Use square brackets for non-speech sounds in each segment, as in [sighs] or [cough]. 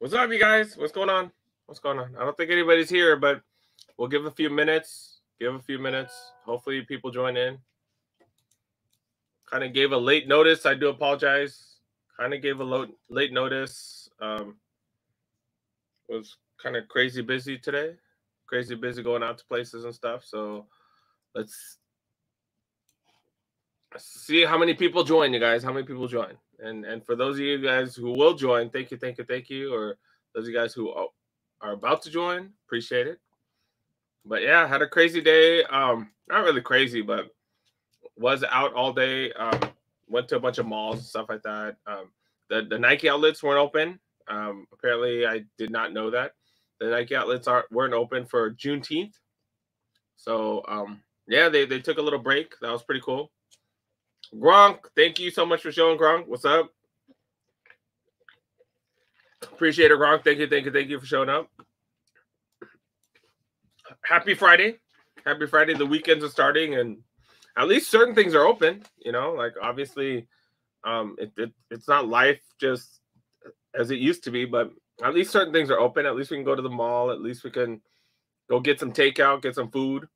What's up, you guys? What's going on? What's going on? I don't think anybody's here, but we'll give a few minutes. Give a few minutes. Hopefully, people join in. Kind of gave a late notice. I do apologize. Kind of gave a lo- late notice. Um, was kind of crazy busy today. Crazy busy going out to places and stuff. So let's see how many people join, you guys. How many people join? And and for those of you guys who will join, thank you, thank you, thank you. Or those of you guys who are about to join, appreciate it. But yeah, had a crazy day. Um, not really crazy, but was out all day. Um, went to a bunch of malls and stuff like that. Um, the the Nike outlets weren't open. Um, apparently, I did not know that the Nike outlets aren't weren't open for Juneteenth. So um, yeah, they they took a little break. That was pretty cool. Gronk, thank you so much for showing Gronk. What's up? Appreciate it, Gronk. Thank you, thank you, thank you for showing up. Happy Friday. Happy Friday. The weekends are starting and at least certain things are open, you know, like obviously um it, it it's not life just as it used to be, but at least certain things are open. At least we can go to the mall. At least we can go get some takeout, get some food.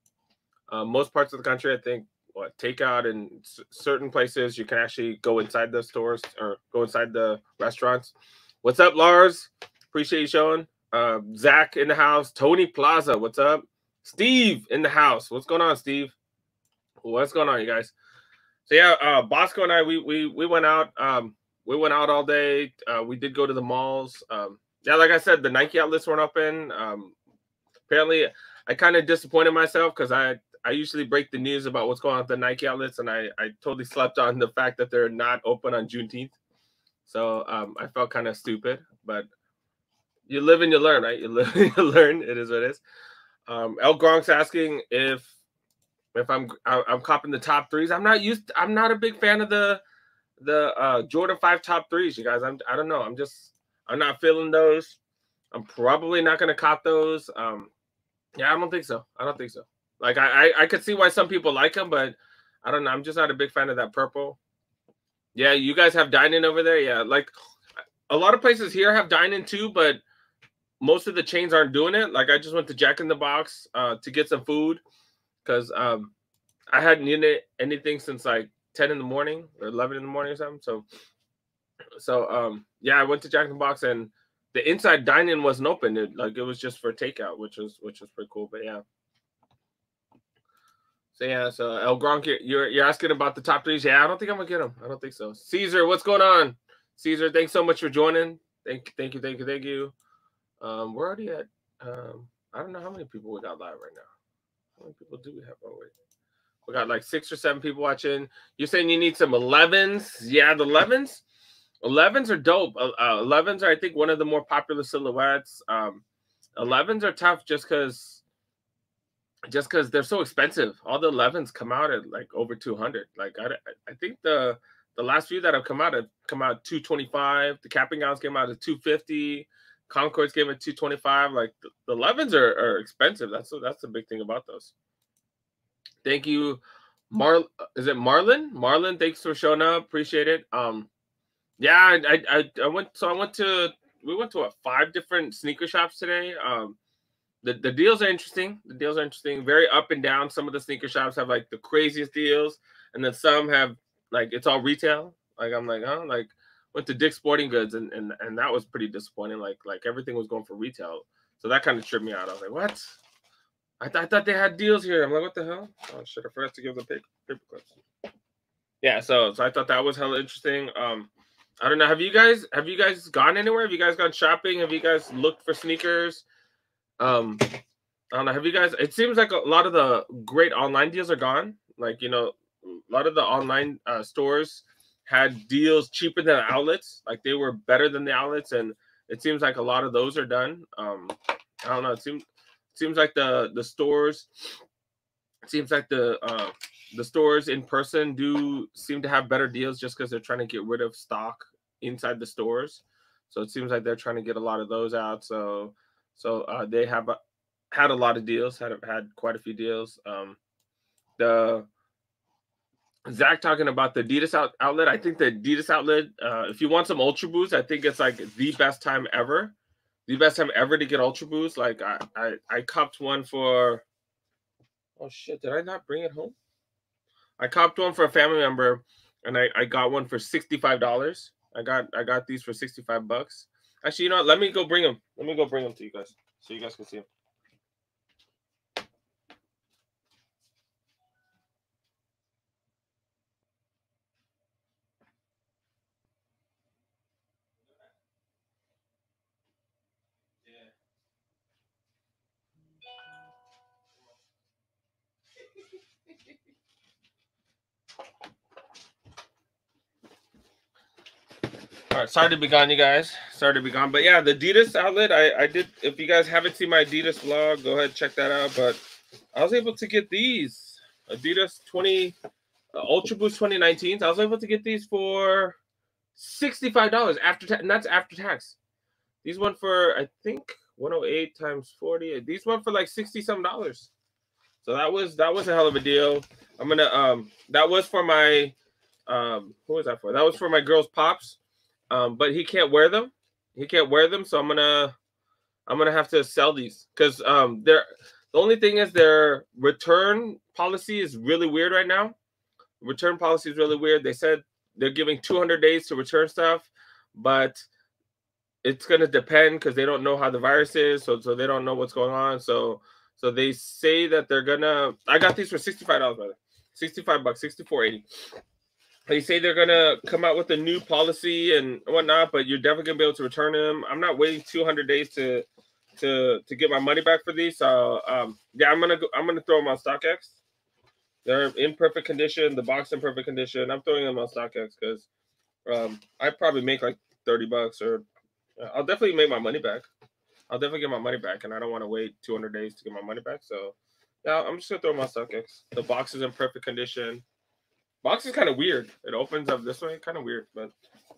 Uh, most parts of the country, I think, what takeout in certain places you can actually go inside the stores or go inside the restaurants. What's up, Lars? Appreciate you showing. Uh, Zach in the house. Tony Plaza, what's up? Steve in the house. What's going on, Steve? What's going on, you guys? So yeah, uh, Bosco and I, we we we went out. Um, we went out all day. Uh, we did go to the malls. Um, yeah, like I said, the Nike outlets weren't open. Um, apparently, I kind of disappointed myself because I I usually break the news about what's going on at the Nike outlets, and I, I totally slept on the fact that they're not open on Juneteenth. So um, I felt kind of stupid, but you live and you learn, right? You [laughs] live and you learn. It is what it is. Um, El Gronk's asking if if I'm I'm copping the top threes. I'm not used. I'm not a big fan of the the uh, Jordan Five top threes. You guys, I'm I don't know. I'm just I'm not feeling those. I'm probably not gonna cop those. Um, yeah, I don't think so. I don't think so. Like I, I, I could see why some people like them, but I don't know. I'm just not a big fan of that purple. Yeah, you guys have dining over there. Yeah, like a lot of places here have dining too, but most of the chains aren't doing it. Like I just went to Jack in the Box uh, to get some food because um, I hadn't eaten anything since like 10 in the morning or 11 in the morning or something. So, so um, yeah, I went to Jack in the Box and the inside dining wasn't open. It, like it was just for takeout, which was which was pretty cool. But yeah. So yeah, so El Gronk, you're you're asking about the top threes. Yeah, I don't think I'm gonna get them. I don't think so. Caesar, what's going on? Caesar, thanks so much for joining. Thank thank you, thank you, thank you. Um, we're already at um, I don't know how many people we got live right now. How many people do we have? Oh wait. We got like six or seven people watching. You're saying you need some 11s? Yeah, the 11s. 11s are dope. Uh, 11s are, I think, one of the more popular silhouettes. Um, 11s are tough just because just because they're so expensive. All the 11s come out at like over 200. Like I, I think the the last few that have come out have come out 225. The cap and gowns came out at 250. Concords came at 225. Like the, the 11s are, are expensive. That's so that's the big thing about those. Thank you, Mar. Is it Marlon? Marlon, thanks for showing up. Appreciate it. Um, yeah, I I I went. So I went to we went to what five different sneaker shops today. Um, the, the deals are interesting. The deals are interesting. Very up and down. Some of the sneaker shops have like the craziest deals, and then some have like it's all retail. Like I'm like, oh, like went to Dick's Sporting Goods, and and and that was pretty disappointing. Like like everything was going for retail, so that kind of tripped me out. I was like, what? I, th- I thought they had deals here. I'm like, what the hell? Oh shit! I forgot to give the paper, paper clips. Yeah, so so I thought that was hella interesting. Um, I don't know. Have you guys have you guys gone anywhere? Have you guys gone shopping? Have you guys looked for sneakers? Um, I don't know. Have you guys? It seems like a lot of the great online deals are gone. Like you know, a lot of the online uh, stores had deals cheaper than outlets. Like they were better than the outlets, and it seems like a lot of those are done. Um, I don't know. It seems it seems like the the stores. It seems like the uh, the stores in person do seem to have better deals just because they're trying to get rid of stock inside the stores. So it seems like they're trying to get a lot of those out. So so uh, they have uh, had a lot of deals, had had quite a few deals. Um, the Zach talking about the Adidas out, outlet. I think the Adidas outlet, uh, if you want some Ultra Boost, I think it's like the best time ever the best time ever to get Ultra Boost. Like I I I copped one for. Oh shit! Did I not bring it home? I copped one for a family member, and I I got one for sixty five dollars. I got I got these for sixty five bucks. Actually, you know what? Let me go bring them. Let me go bring them to you guys so you guys can see them. Sorry to be gone, you guys. Sorry to be gone, but yeah, the Adidas outlet. I I did. If you guys haven't seen my Adidas vlog, go ahead and check that out. But I was able to get these Adidas 20 uh, Ultra Boost 2019s. I was able to get these for sixty-five dollars after tax. That's after tax. These went for I think 108 times 40. These went for like sixty some dollars. So that was that was a hell of a deal. I'm gonna um that was for my um who was that for? That was for my girl's pops um, but he can't wear them. He can't wear them, so I'm gonna I'm gonna have to sell these because um they're the only thing is their return policy is really weird right now. Return policy is really weird. They said they're giving 200 days to return stuff, but it's gonna depend because they don't know how the virus is, so so they don't know what's going on. So so they say that they're gonna. I got these for 65 dollars, brother. 65 bucks, 64.80 they say they're gonna come out with a new policy and whatnot, but you're definitely gonna be able to return them. I'm not waiting 200 days to to to get my money back for these. So um, yeah, I'm gonna go, I'm gonna throw them on StockX. They're in perfect condition. The box in perfect condition. I'm throwing them on StockX because um, I probably make like 30 bucks, or I'll definitely make my money back. I'll definitely get my money back, and I don't want to wait 200 days to get my money back. So yeah, I'm just gonna throw them on StockX. The box is in perfect condition. Box is kind of weird. It opens up this way, kind of weird, but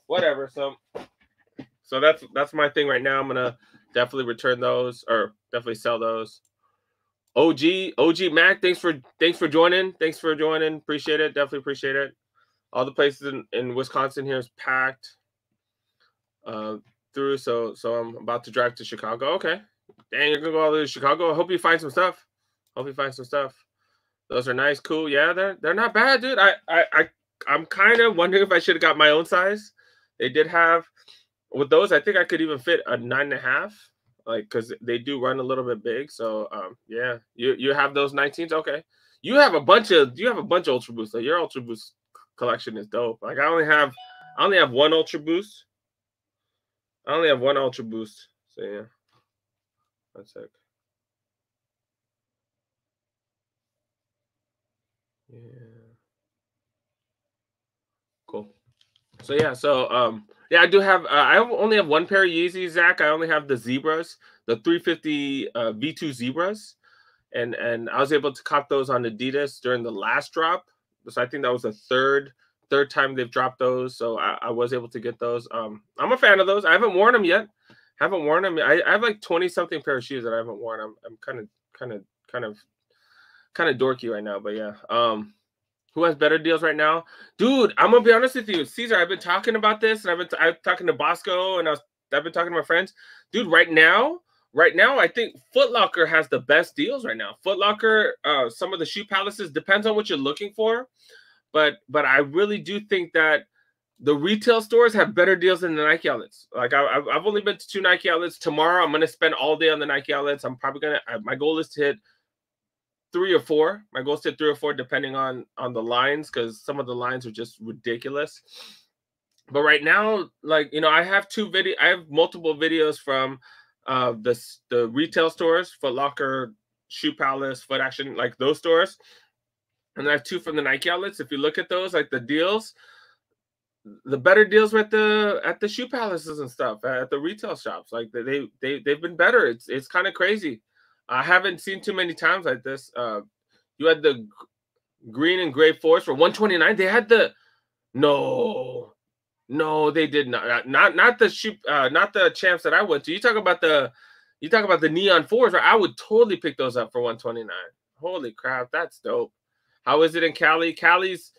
whatever. So, so that's that's my thing right now. I'm gonna definitely return those or definitely sell those. OG OG Mac, thanks for thanks for joining. Thanks for joining. Appreciate it. Definitely appreciate it. All the places in, in Wisconsin here is packed uh, through. So so I'm about to drive to Chicago. Okay. Dang, you're gonna go all the way to Chicago. I hope you find some stuff. Hope you find some stuff. Those are nice, cool. Yeah, they're they're not bad, dude. I I, I I'm kind of wondering if I should have got my own size. They did have with those. I think I could even fit a nine and a half, like because they do run a little bit big. So um, yeah, you you have those 19s. Okay, you have a bunch of you have a bunch of Ultra Boosts. Like your Ultra Boost collection is dope. Like I only have I only have one Ultra Boost. I only have one Ultra Boost. So yeah, one sec. Yeah. Cool. So yeah, so um yeah, I do have uh, I only have one pair of Yeezys, Zach. I only have the zebras, the 350 uh, V2 zebras. And and I was able to cop those on Adidas during the last drop. So I think that was the third third time they've dropped those. So I, I was able to get those. Um I'm a fan of those. I haven't worn them yet. Haven't worn them. I, I have like 20 something pair of shoes that I haven't worn. I'm I'm kind of kind of kind of kind of dorky right now, but yeah. Um, who has better deals right now, dude? I'm gonna be honest with you, Caesar. I've been talking about this, and I've been t- I'm talking to Bosco, and I was I've been talking to my friends, dude. Right now, right now, I think Footlocker has the best deals right now. Footlocker, uh, some of the shoe palaces depends on what you're looking for, but but I really do think that the retail stores have better deals than the Nike outlets. Like I, have only been to two Nike outlets. Tomorrow, I'm gonna spend all day on the Nike outlets. I'm probably gonna. My goal is to hit three or four. My goal is to three or four, depending on on the lines, because some of the lines are just ridiculous. But right now, like you know, I have two video. I have multiple videos from uh the the retail stores, Foot Locker, Shoe Palace, Foot Action, like those stores, and I have two from the Nike outlets. If you look at those, like the deals, the better deals at the at the shoe palaces and stuff at the retail shops like they they they've been better it's it's kind of crazy I haven't seen too many times like this. Uh, you had the green and gray force for 129. They had the no, no, they did not. Not not the shoot, uh, not the champs that I went to. You talk about the you talk about the neon fours, right? I would totally pick those up for 129. Holy crap, that's dope. How is it in Cali? Cali's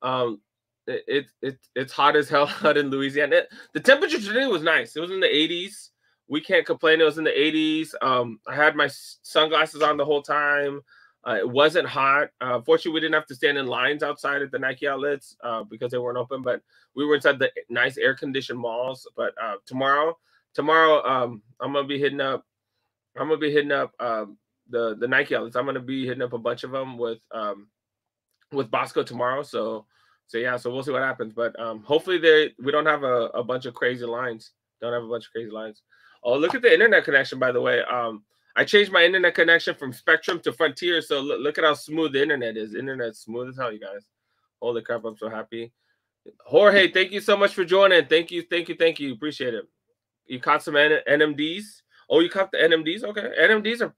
um it, it, it it's hot as hell [laughs] out in Louisiana. It, the temperature today was nice. It was in the 80s we can't complain. It was in the 80s. Um, I had my sunglasses on the whole time. Uh, it wasn't hot. Uh, fortunately, we didn't have to stand in lines outside at the Nike outlets uh, because they weren't open. But we were inside the nice air conditioned malls. But uh, tomorrow, tomorrow, um, I'm gonna be hitting up. I'm gonna be hitting up um, the the Nike outlets. I'm gonna be hitting up a bunch of them with um, with Bosco tomorrow. So so yeah, so we'll see what happens. But um, hopefully they we don't have a, a bunch of crazy lines. Don't have a bunch of crazy lines. Oh, look at the internet connection, by the way. Um, I changed my internet connection from Spectrum to Frontier. So look, look at how smooth the internet is. Internet's smooth as hell, you guys. Holy crap, I'm so happy. Jorge, thank you so much for joining. Thank you, thank you, thank you. Appreciate it. You caught some N- NMDs. Oh, you caught the NMDs? Okay. NMDs are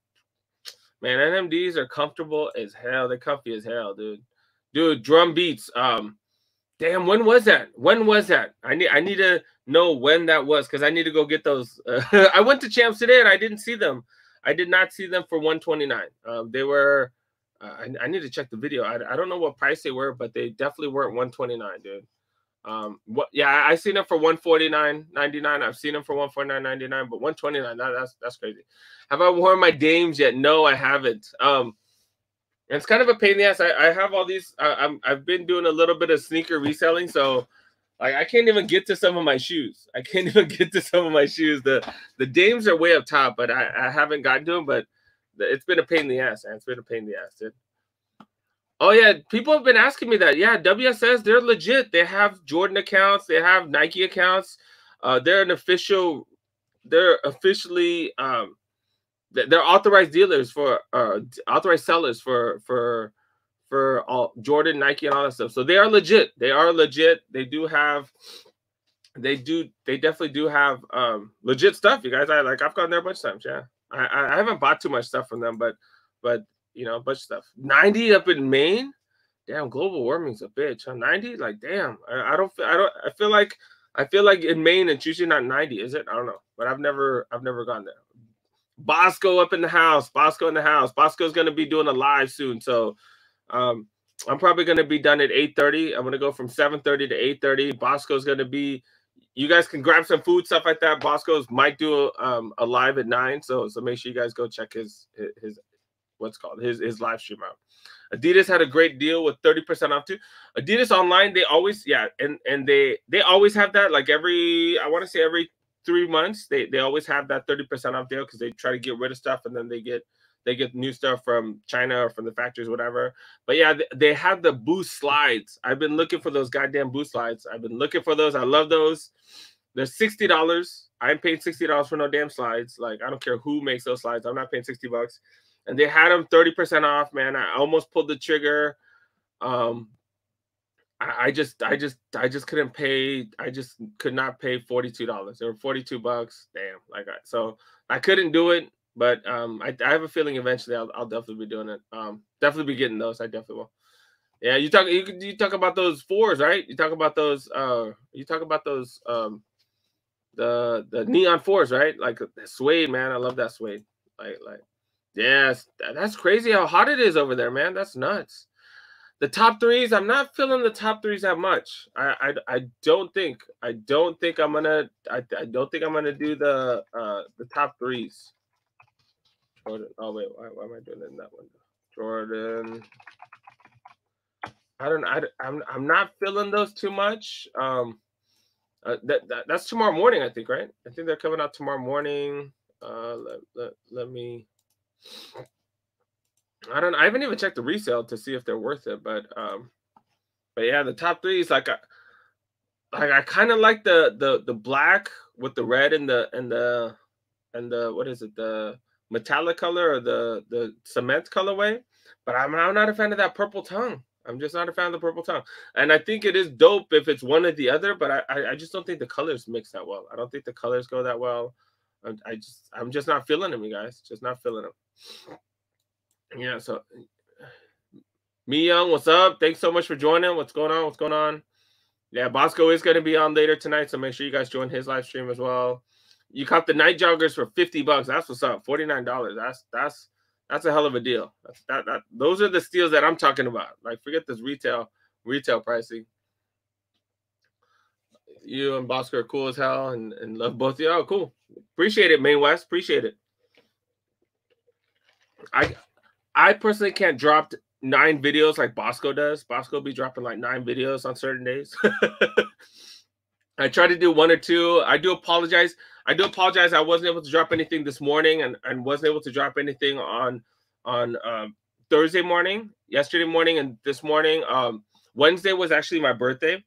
man, NMDs are comfortable as hell. They're comfy as hell, dude. Dude, drum beats. Um, damn, when was that? When was that? I need I need to know when that was because I need to go get those. Uh, [laughs] I went to Champs today and I didn't see them. I did not see them for 129. Um, they were. Uh, I, I, need to check the video. I, I don't know what price they were, but they definitely weren't 129, dude. Um, what? Yeah, I, I seen them for 149.99. I've seen them for 149.99, but 129. That, that's that's crazy. Have I worn my dames yet? No, I haven't. Um, it's kind of a pain in the ass. I, I have all these. I, I'm I've been doing a little bit of sneaker reselling, so like I can't even get to some of my shoes. I can't [laughs] even get to some of my shoes. The the dames are way up top, but I, I haven't gotten to them. But it's been a pain in the ass, man. It's been a pain in the ass, dude. Oh yeah, people have been asking me that. Yeah, WSS, they're legit. They have Jordan accounts, they have Nike accounts. Uh, they're an official, they're officially um they're authorized dealers for uh authorized sellers for for for all Jordan, Nike, and all that stuff. So they are legit. They are legit. They do have, they do, they definitely do have um legit stuff. You guys, I like I've gone there a bunch of times. Yeah, I I haven't bought too much stuff from them, but but you know a bunch of stuff. Ninety up in Maine. Damn, global warming's a bitch. Huh? Ninety, like damn. I, I don't feel. I don't. I feel like. I feel like in Maine it's usually not 90, is it? I don't know, but I've never I've never gone there. Bosco up in the house. Bosco in the house. Bosco's gonna be doing a live soon, so um, I'm probably going to be done at 8:30. I'm going to go from 7:30 to 8:30. Bosco's going to be. You guys can grab some food stuff like that. Bosco's might do a, um, a live at nine, so so make sure you guys go check his his what's called his his live stream out. Adidas had a great deal with 30% off too. Adidas online, they always yeah, and and they they always have that like every I want to say every three months they they always have that 30% off deal because they try to get rid of stuff and then they get they get new stuff from China or from the factories, whatever. But yeah, they have the boost slides. I've been looking for those goddamn boost slides. I've been looking for those. I love those. They're sixty dollars. I'm paying sixty dollars for no damn slides. Like I don't care who makes those slides. I'm not paying sixty bucks. And they had them thirty percent off. Man, I almost pulled the trigger. Um, I, just, I just, I just couldn't pay. I just could not pay forty two dollars. They were forty two bucks. Damn, like I, so I couldn't do it. But um, I, I have a feeling eventually I'll, I'll definitely be doing it. Um, definitely be getting those. I definitely will. Yeah, you talk you, you talk about those fours, right? You talk about those uh you talk about those um the the neon fours, right? Like the suede, man. I love that suede. Like like yes, that's crazy how hot it is over there, man. That's nuts. The top threes, I'm not feeling the top threes that much. I I, I don't think I don't think I'm gonna I, I don't think I'm gonna do the uh the top threes. Jordan. Oh wait, why, why am I doing it in that one? Jordan. I don't. I, I'm. I'm not feeling those too much. Um, uh, that, that that's tomorrow morning, I think, right? I think they're coming out tomorrow morning. Uh, let, let, let me. I don't. I haven't even checked the resale to see if they're worth it, but um, but yeah, the top three is like I, like I kind of like the the the black with the red and the and the and the what is it the metallic color or the the cement colorway, but I'm, I'm not a fan of that purple tongue. I'm just not a fan of the purple tongue. And I think it is dope if it's one or the other, but I, I, I just don't think the colors mix that well. I don't think the colors go that well. I, I just I'm just not feeling them, you guys. Just not feeling them. Yeah, so me young, what's up? Thanks so much for joining. What's going on? What's going on? Yeah, Bosco is going to be on later tonight, so make sure you guys join his live stream as well. You caught the night joggers for 50 bucks. That's what's up. $49. That's that's that's a hell of a deal. That's, that, that those are the steals that I'm talking about. Like forget this retail retail pricing. You and Bosco are cool as hell and, and love both of. Oh, cool. Appreciate it, Main West. Appreciate it. I I personally can't drop nine videos like Bosco does. Bosco be dropping like nine videos on certain days. [laughs] I try to do one or two. I do apologize. I do apologize. I wasn't able to drop anything this morning and, and wasn't able to drop anything on on um, Thursday morning, yesterday morning, and this morning. Um, Wednesday was actually my birthday.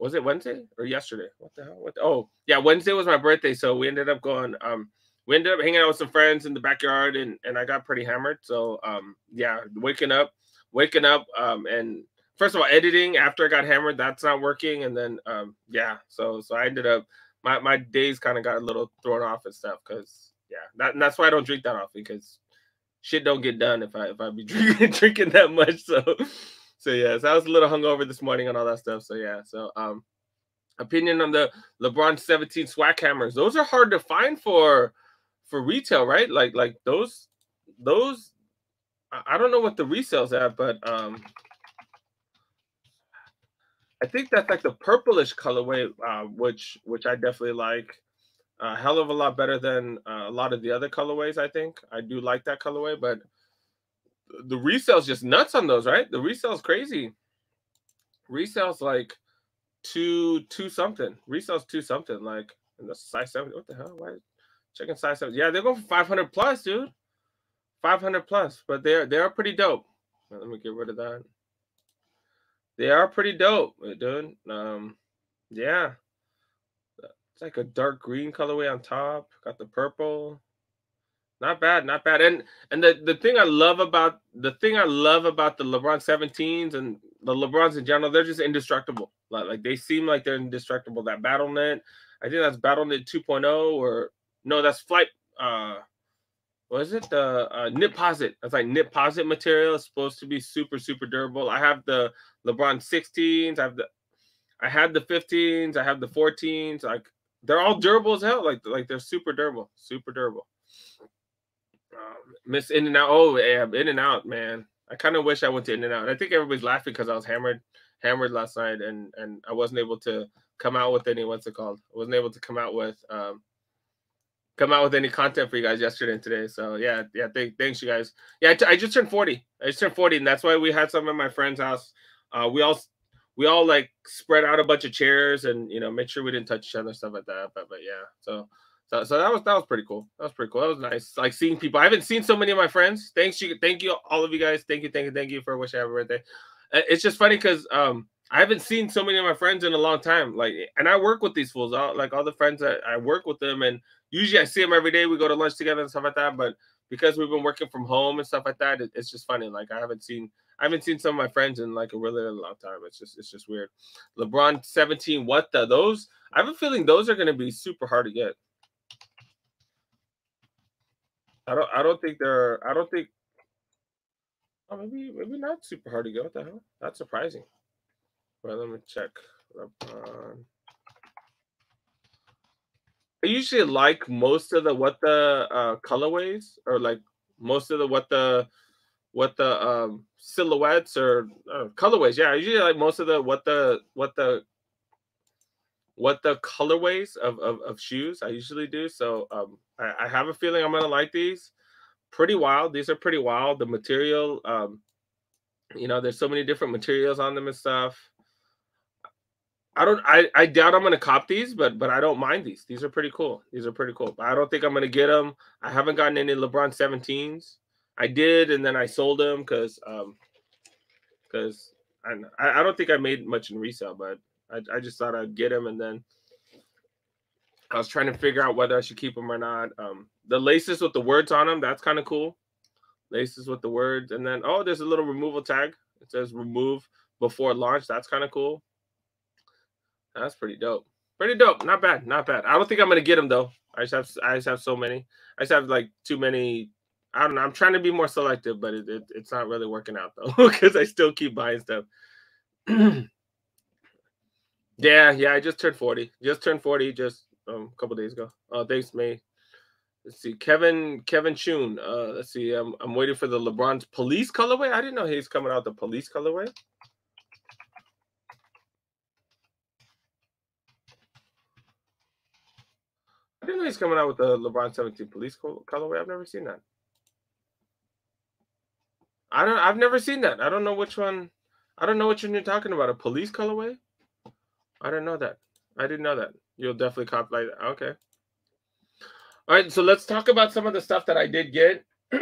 Was it Wednesday or yesterday? What the hell? What the, oh, yeah, Wednesday was my birthday. So we ended up going. Um, we ended up hanging out with some friends in the backyard, and and I got pretty hammered. So um, yeah, waking up, waking up, um, and first of all, editing after I got hammered, that's not working, and then um, yeah, so so I ended up my my days kind of got a little thrown off and stuff because yeah, that, and that's why I don't drink that often because shit don't get done if I if I be [laughs] drinking drinking that much. So so yeah, so I was a little hungover this morning and all that stuff. So yeah, so um opinion on the LeBron 17 swag hammers. Those are hard to find for for retail, right? Like like those those I don't know what the resales at, but um I think that's like the purplish colorway, uh, which which I definitely like. A hell of a lot better than uh, a lot of the other colorways. I think I do like that colorway, but the resale's just nuts on those, right? The resale's crazy. Resale's like two two something. Resale's two something. Like in the size seven. What the hell? Why checking size seven? Yeah, they're going for five hundred plus, dude. Five hundred plus, but they're they are pretty dope. Let me get rid of that. They are pretty dope, dude. Um, yeah, it's like a dark green colorway on top. Got the purple. Not bad, not bad. And and the, the thing I love about the thing I love about the LeBron 17s and the LeBrons in general, they're just indestructible. Like, like they seem like they're indestructible. That BattleKnit, I think that's BattleKnit 2.0 or no, that's flight uh what is it? The uh, Knitposite. That's like Knitposite material. It's supposed to be super, super durable. I have the LeBron 16s. I have the I had the 15s. I have the 14s. Like they're all durable as hell. Like like they're super durable, super durable. Um, Miss In and Out. Oh yeah, In and Out, man. I kind of wish I went to In and Out. I think everybody's laughing because I was hammered, hammered last night, and and I wasn't able to come out with any. What's it called? I wasn't able to come out with um come out with any content for you guys yesterday and today. So yeah, yeah. Th- thanks you guys. Yeah, I, t- I just turned forty. I just turned forty, and that's why we had some at my friend's house. Uh, we all we all like spread out a bunch of chairs and you know make sure we didn't touch each other stuff like that. But but yeah, so so so that was that was pretty cool. That was pretty cool. That was nice. Like seeing people. I haven't seen so many of my friends. Thanks you. Thank you all of you guys. Thank you. Thank you. Thank you for wishing happy birthday. It's just funny because um I haven't seen so many of my friends in a long time. Like, and I work with these fools. All, like all the friends that I work with them, and usually I see them every day. We go to lunch together and stuff like that. But because we've been working from home and stuff like that, it, it's just funny. Like I haven't seen I haven't seen some of my friends in like a really, really long time. It's just it's just weird. LeBron 17, what the those? I have a feeling those are gonna be super hard to get. I don't I don't think they're I don't think oh maybe maybe not super hard to get. What the hell? That's surprising. Well, let me check. LeBron. I usually like most of the what the uh, colorways or like most of the what the what the um, silhouettes or uh, colorways. Yeah, I usually like most of the what the what the what the colorways of, of, of shoes I usually do. So um, I, I, have a feeling I'm gonna like these. Pretty wild. These are pretty wild. The material, um, you know, there's so many different materials on them and stuff. I don't. I, I doubt I'm gonna cop these, but but I don't mind these. These are pretty cool. These are pretty cool. But I don't think I'm gonna get them. I haven't gotten any LeBron 17s. I did, and then I sold them because um because I I don't think I made much in resale, but I I just thought I'd get them, and then I was trying to figure out whether I should keep them or not. Um, the laces with the words on them, that's kind of cool. Laces with the words, and then oh, there's a little removal tag. It says remove before launch. That's kind of cool. That's pretty dope. Pretty dope. Not bad. Not bad. I don't think I'm gonna get them though. I just have I just have so many. I just have like too many. I don't know. I'm trying to be more selective, but it, it it's not really working out though [laughs] because I still keep buying stuff. [clears throat] yeah, yeah. I just turned 40. Just turned 40 just um, a couple days ago. Oh, thanks, May. Let's see, Kevin Kevin Chun. Uh, let's see. I'm I'm waiting for the LeBron's police colorway. I didn't know he's coming out the police colorway. Didn't know he's coming out with the LeBron 17 police colorway. I've never seen that. I don't. I've never seen that. I don't know which one. I don't know one you're talking about. A police colorway? I don't know that. I didn't know that. You'll definitely cop like that. Okay. All right. So let's talk about some of the stuff that I did get. [clears throat]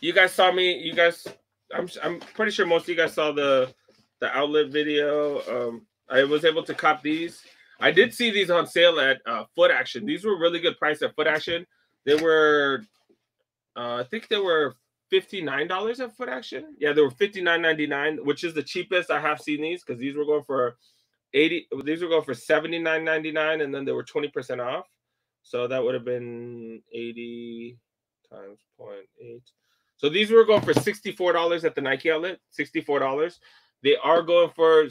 you guys saw me. You guys. I'm. I'm pretty sure most of you guys saw the the outlet video. Um, I was able to cop these. I did see these on sale at uh, Foot Action. These were really good price at Foot Action. They were, uh, I think they were $59 at Foot Action. Yeah, they were $59.99, which is the cheapest I have seen these because these were going for 80 these were going for $79.99 and then they were 20% off. So that would have been 80 times 0.8. So these were going for $64 at the Nike outlet, $64. They are going for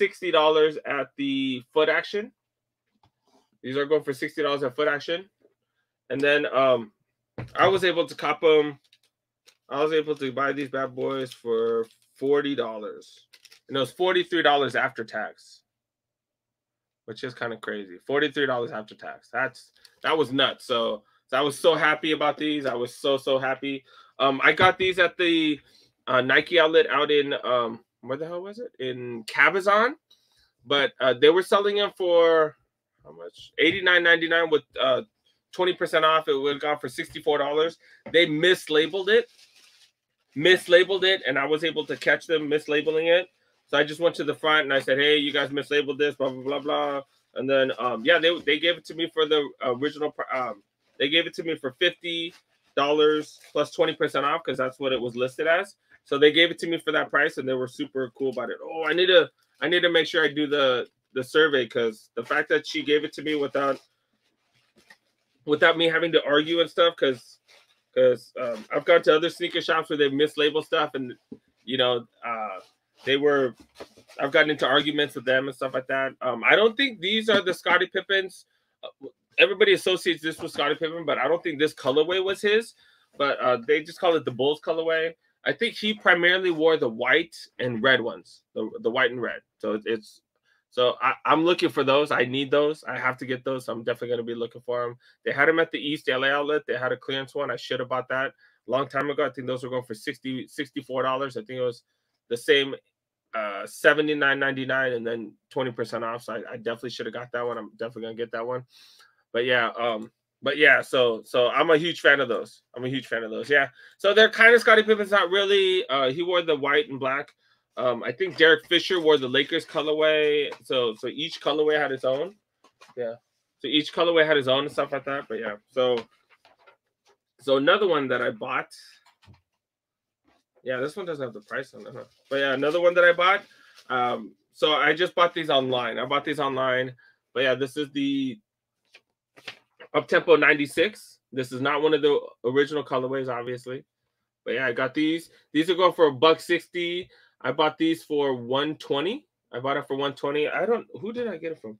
$60 at the Foot Action. These are going for $60 at Foot Action. And then um I was able to cop them I was able to buy these bad boys for forty dollars, and it was forty three dollars after tax, which is kind of crazy. Forty three dollars after tax. That's that was nuts. So, so I was so happy about these. I was so so happy. Um, I got these at the uh, Nike outlet out in um, where the hell was it? In Cabazon, but uh, they were selling them for how much? Eighty nine ninety nine with uh 20% off. It would have gone for $64. They mislabeled it mislabeled it, and I was able to catch them mislabeling it. So I just went to the front and I said, "Hey, you guys mislabeled this, blah blah blah blah." And then, um, yeah, they they gave it to me for the original. Um, they gave it to me for fifty dollars plus plus twenty percent off because that's what it was listed as. So they gave it to me for that price, and they were super cool about it. Oh, I need to I need to make sure I do the the survey because the fact that she gave it to me without without me having to argue and stuff because because um, I've gone to other sneaker shops where they've mislabeled stuff, and you know, uh, they were. I've gotten into arguments with them and stuff like that. Um, I don't think these are the Scottie Pippens. Uh, everybody associates this with Scottie Pippen, but I don't think this colorway was his. But uh, they just call it the Bulls colorway. I think he primarily wore the white and red ones, the, the white and red. So it's so I, am looking for those. I need those. I have to get those. So I'm definitely going to be looking for them. They had them at the East LA outlet. They had a clearance one. I should have bought that a long time ago. I think those were going for 60 $64. I think it was the same uh 79.99 and then 20% off. So I, I definitely should have got that one. I'm definitely gonna get that one. But yeah, um, but yeah, so so I'm a huge fan of those. I'm a huge fan of those. Yeah. So they're kind of Scottie Pippen's not really uh he wore the white and black. Um, I think Derek Fisher wore the Lakers colorway. So so each colorway had its own. Yeah. So each colorway had its own and stuff like that. But yeah. So so another one that I bought. Yeah, this one doesn't have the price on it. Huh? But yeah, another one that I bought. Um, so I just bought these online. I bought these online. But yeah, this is the Uptempo 96. This is not one of the original colorways, obviously. But yeah, I got these. These are going for a buck sixty. I bought these for 120. I bought it for 120. I don't who did I get it from?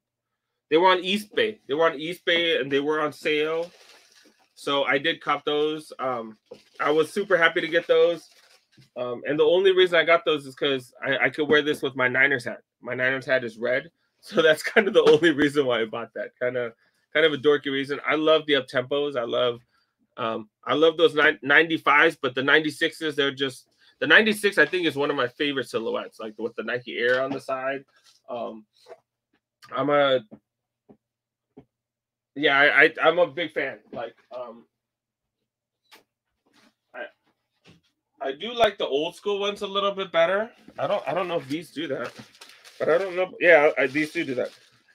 They were on Eastbay. They were on Eastbay and they were on sale. So I did cop those. Um, I was super happy to get those. Um, and the only reason I got those is because I, I could wear this with my Niners hat. My Niners hat is red. [laughs] So that's kind of the only reason why I bought that. Kind of kind of a dorky reason. I love the up tempos. I love um, I love those 95s, but the 96s, they're just the 96, I think, is one of my favorite silhouettes, like with the Nike Air on the side. Um, I'm a yeah, I, I I'm a big fan. Like, um, I I do like the old school ones a little bit better. I don't I don't know if these do that, but I don't know. Yeah, I, these do do that.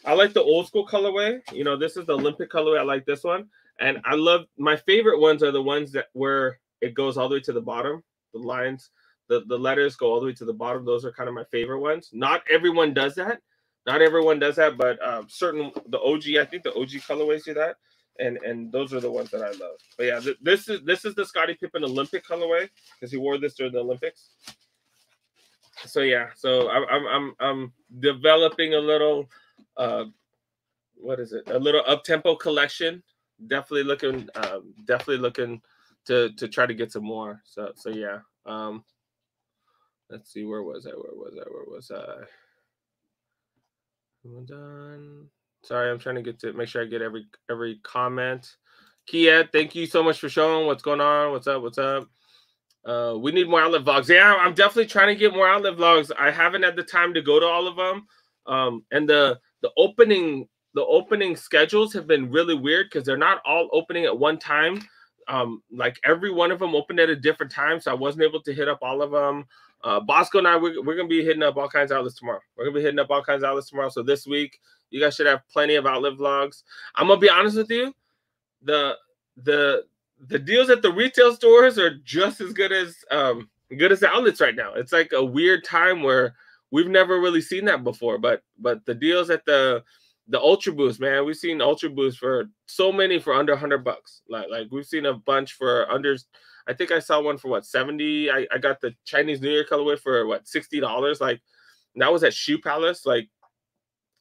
I like the old school colorway. You know, this is the Olympic colorway. I like this one, and I love my favorite ones are the ones that where it goes all the way to the bottom the lines, the, the letters go all the way to the bottom. Those are kind of my favorite ones. Not everyone does that. Not everyone does that, but um, certain the OG, I think the OG colorways do that, and and those are the ones that I love. But yeah, th- this is this is the Scottie Pippen Olympic colorway because he wore this during the Olympics. So yeah, so I'm I'm I'm, I'm developing a little, uh, what is it? A little up tempo collection. Definitely looking, um, definitely looking to to try to get some more. So so yeah. Um let's see where was I? Where was I? Where was I? Done. Sorry, I'm trying to get to make sure I get every every comment. Kia, thank you so much for showing what's going on. What's up? What's up? Uh, we need more outlet vlogs. Yeah, I'm definitely trying to get more outlet vlogs. I haven't had the time to go to all of them. Um, and the the opening the opening schedules have been really weird because they're not all opening at one time. Um, like every one of them opened at a different time, so I wasn't able to hit up all of them. Uh, Bosco and I, we're, we're gonna be hitting up all kinds of outlets tomorrow. We're gonna be hitting up all kinds of outlets tomorrow. So this week, you guys should have plenty of outlet vlogs. I'm gonna be honest with you, the the the deals at the retail stores are just as good as um good as the outlets right now. It's like a weird time where we've never really seen that before. But but the deals at the the Ultra Boost, man, we've seen Ultra Boost for so many for under 100 bucks. Like like we've seen a bunch for under. I think I saw one for what 70. I, I got the Chinese New Year colorway for what 60 dollars. Like that was at Shoe Palace. Like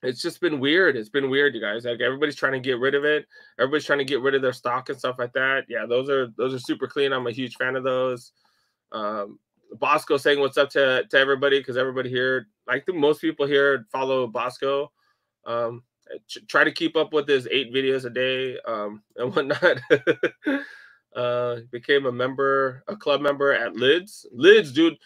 it's just been weird. It's been weird, you guys. Like everybody's trying to get rid of it. Everybody's trying to get rid of their stock and stuff like that. Yeah, those are those are super clean. I'm a huge fan of those. Um, Bosco saying what's up to, to everybody because everybody here, I think most people here follow Bosco. Um, try to keep up with his eight videos a day um, [laughs] and whatnot. uh, became a member, a club member at Lids. Lids, dude.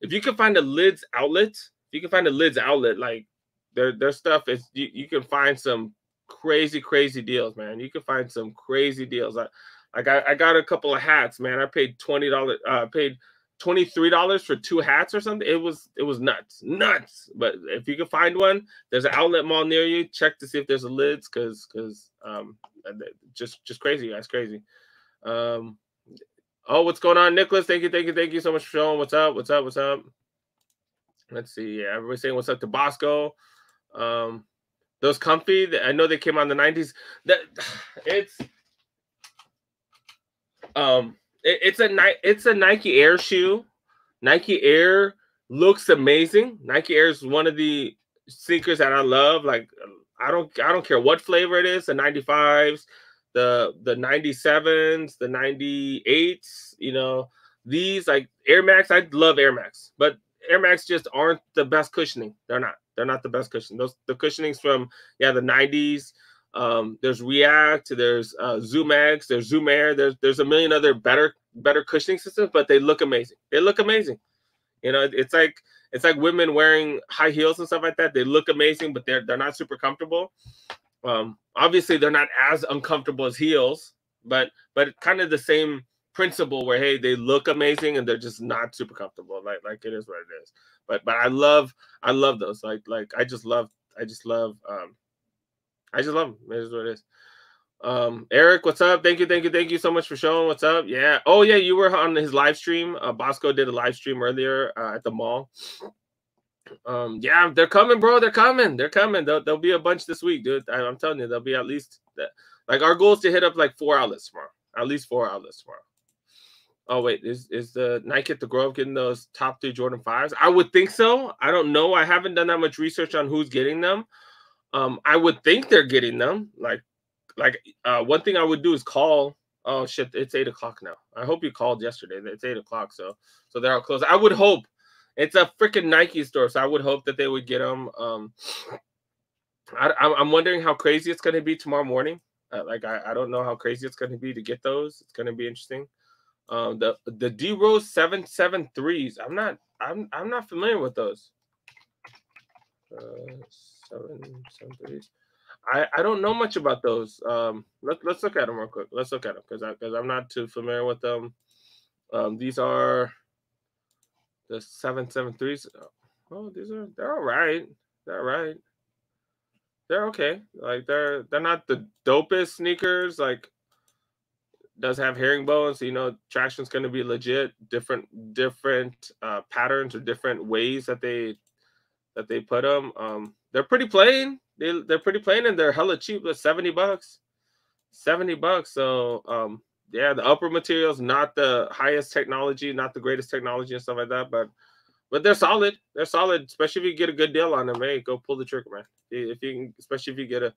If you can find a Lids outlet, if you can find a Lids outlet, like their their stuff is you, you can find some crazy crazy deals, man. You can find some crazy deals. I I got I got a couple of hats, man. I paid twenty dollars. Uh, paid twenty three dollars for two hats or something. It was it was nuts, nuts. But if you can find one, there's an outlet mall near you. Check to see if there's a lids, cause cause um just just crazy, guys, crazy. Um, oh, what's going on, Nicholas? Thank you, thank you, thank you so much for showing. What's up? What's up? What's up? Let's see. Yeah, everybody's saying what's up to Bosco. Um, those comfy. I know they came out in the '90s. That [sighs] it's um, it, it's a it's a Nike Air shoe. Nike Air looks amazing. Nike Air is one of the sneakers that I love. Like I don't I don't care what flavor it is. The 95s, the the 97s, the 98s. You know these like Air Max. I love Air Max, but Air Max just aren't the best cushioning. They're not. They're not the best cushioning. Those the cushionings from yeah the 90s. Um, there's React, there's uh, ZoomX, there's ZoomAir, there's there's a million other better better cushioning systems, but they look amazing. They look amazing. You know, it's like it's like women wearing high heels and stuff like that. They look amazing, but they're they're not super comfortable. Um, obviously, they're not as uncomfortable as heels, but but kind of the same principle where hey, they look amazing and they're just not super comfortable. Like like it is what it is. But but I love I love those. Like like I just love I just love um I just love them. It is what it is. Um, Eric, what's up? Thank you, thank you, thank you so much for showing. What's up? Yeah. Oh yeah, you were on his live stream. Uh, Bosco did a live stream earlier uh, at the mall. Um, yeah, they're coming, bro. They're coming. They're coming. There'll, there'll be a bunch this week, dude. I, am telling you, there'll be at least that. Like our goal is to hit up like four outlets tomorrow. At least four outlets tomorrow. Oh wait, is is the Nike at the Grove getting those top three Jordan fives? I would think so. I don't know. I haven't done that much research on who's getting them. Um, I would think they're getting them. Like, like uh, one thing I would do is call. Oh shit, it's eight o'clock now. I hope you called yesterday. It's eight o'clock, so so they're all closed. I would hope it's a freaking Nike store, so I would hope that they would get them. Um, I, I'm wondering how crazy it's going to be tomorrow morning. Uh, like I, I don't know how crazy it's going to be to get those. It's going to be interesting. Um, the the D Rose seven seven threes. I'm not I'm I'm not familiar with those. Uh, seven seven threes. I I don't know much about those. Um, let's let's look at them real quick. Let's look at them because because I'm not too familiar with them. Um, these are the seven seven threes. Oh, these are they're all right. They're all right. They're okay. Like they're they're not the dopest sneakers. Like does have herringbone, so you know traction's going to be legit. Different different uh, patterns or different ways that they that they put them. Um, they're pretty plain. They they're pretty plain and they're hella cheap. But seventy bucks, seventy bucks. So um, yeah, the upper materials not the highest technology, not the greatest technology and stuff like that, but but they're solid. They're solid, especially if you get a good deal on them. Hey, go pull the trigger, man. If you can, especially if you get a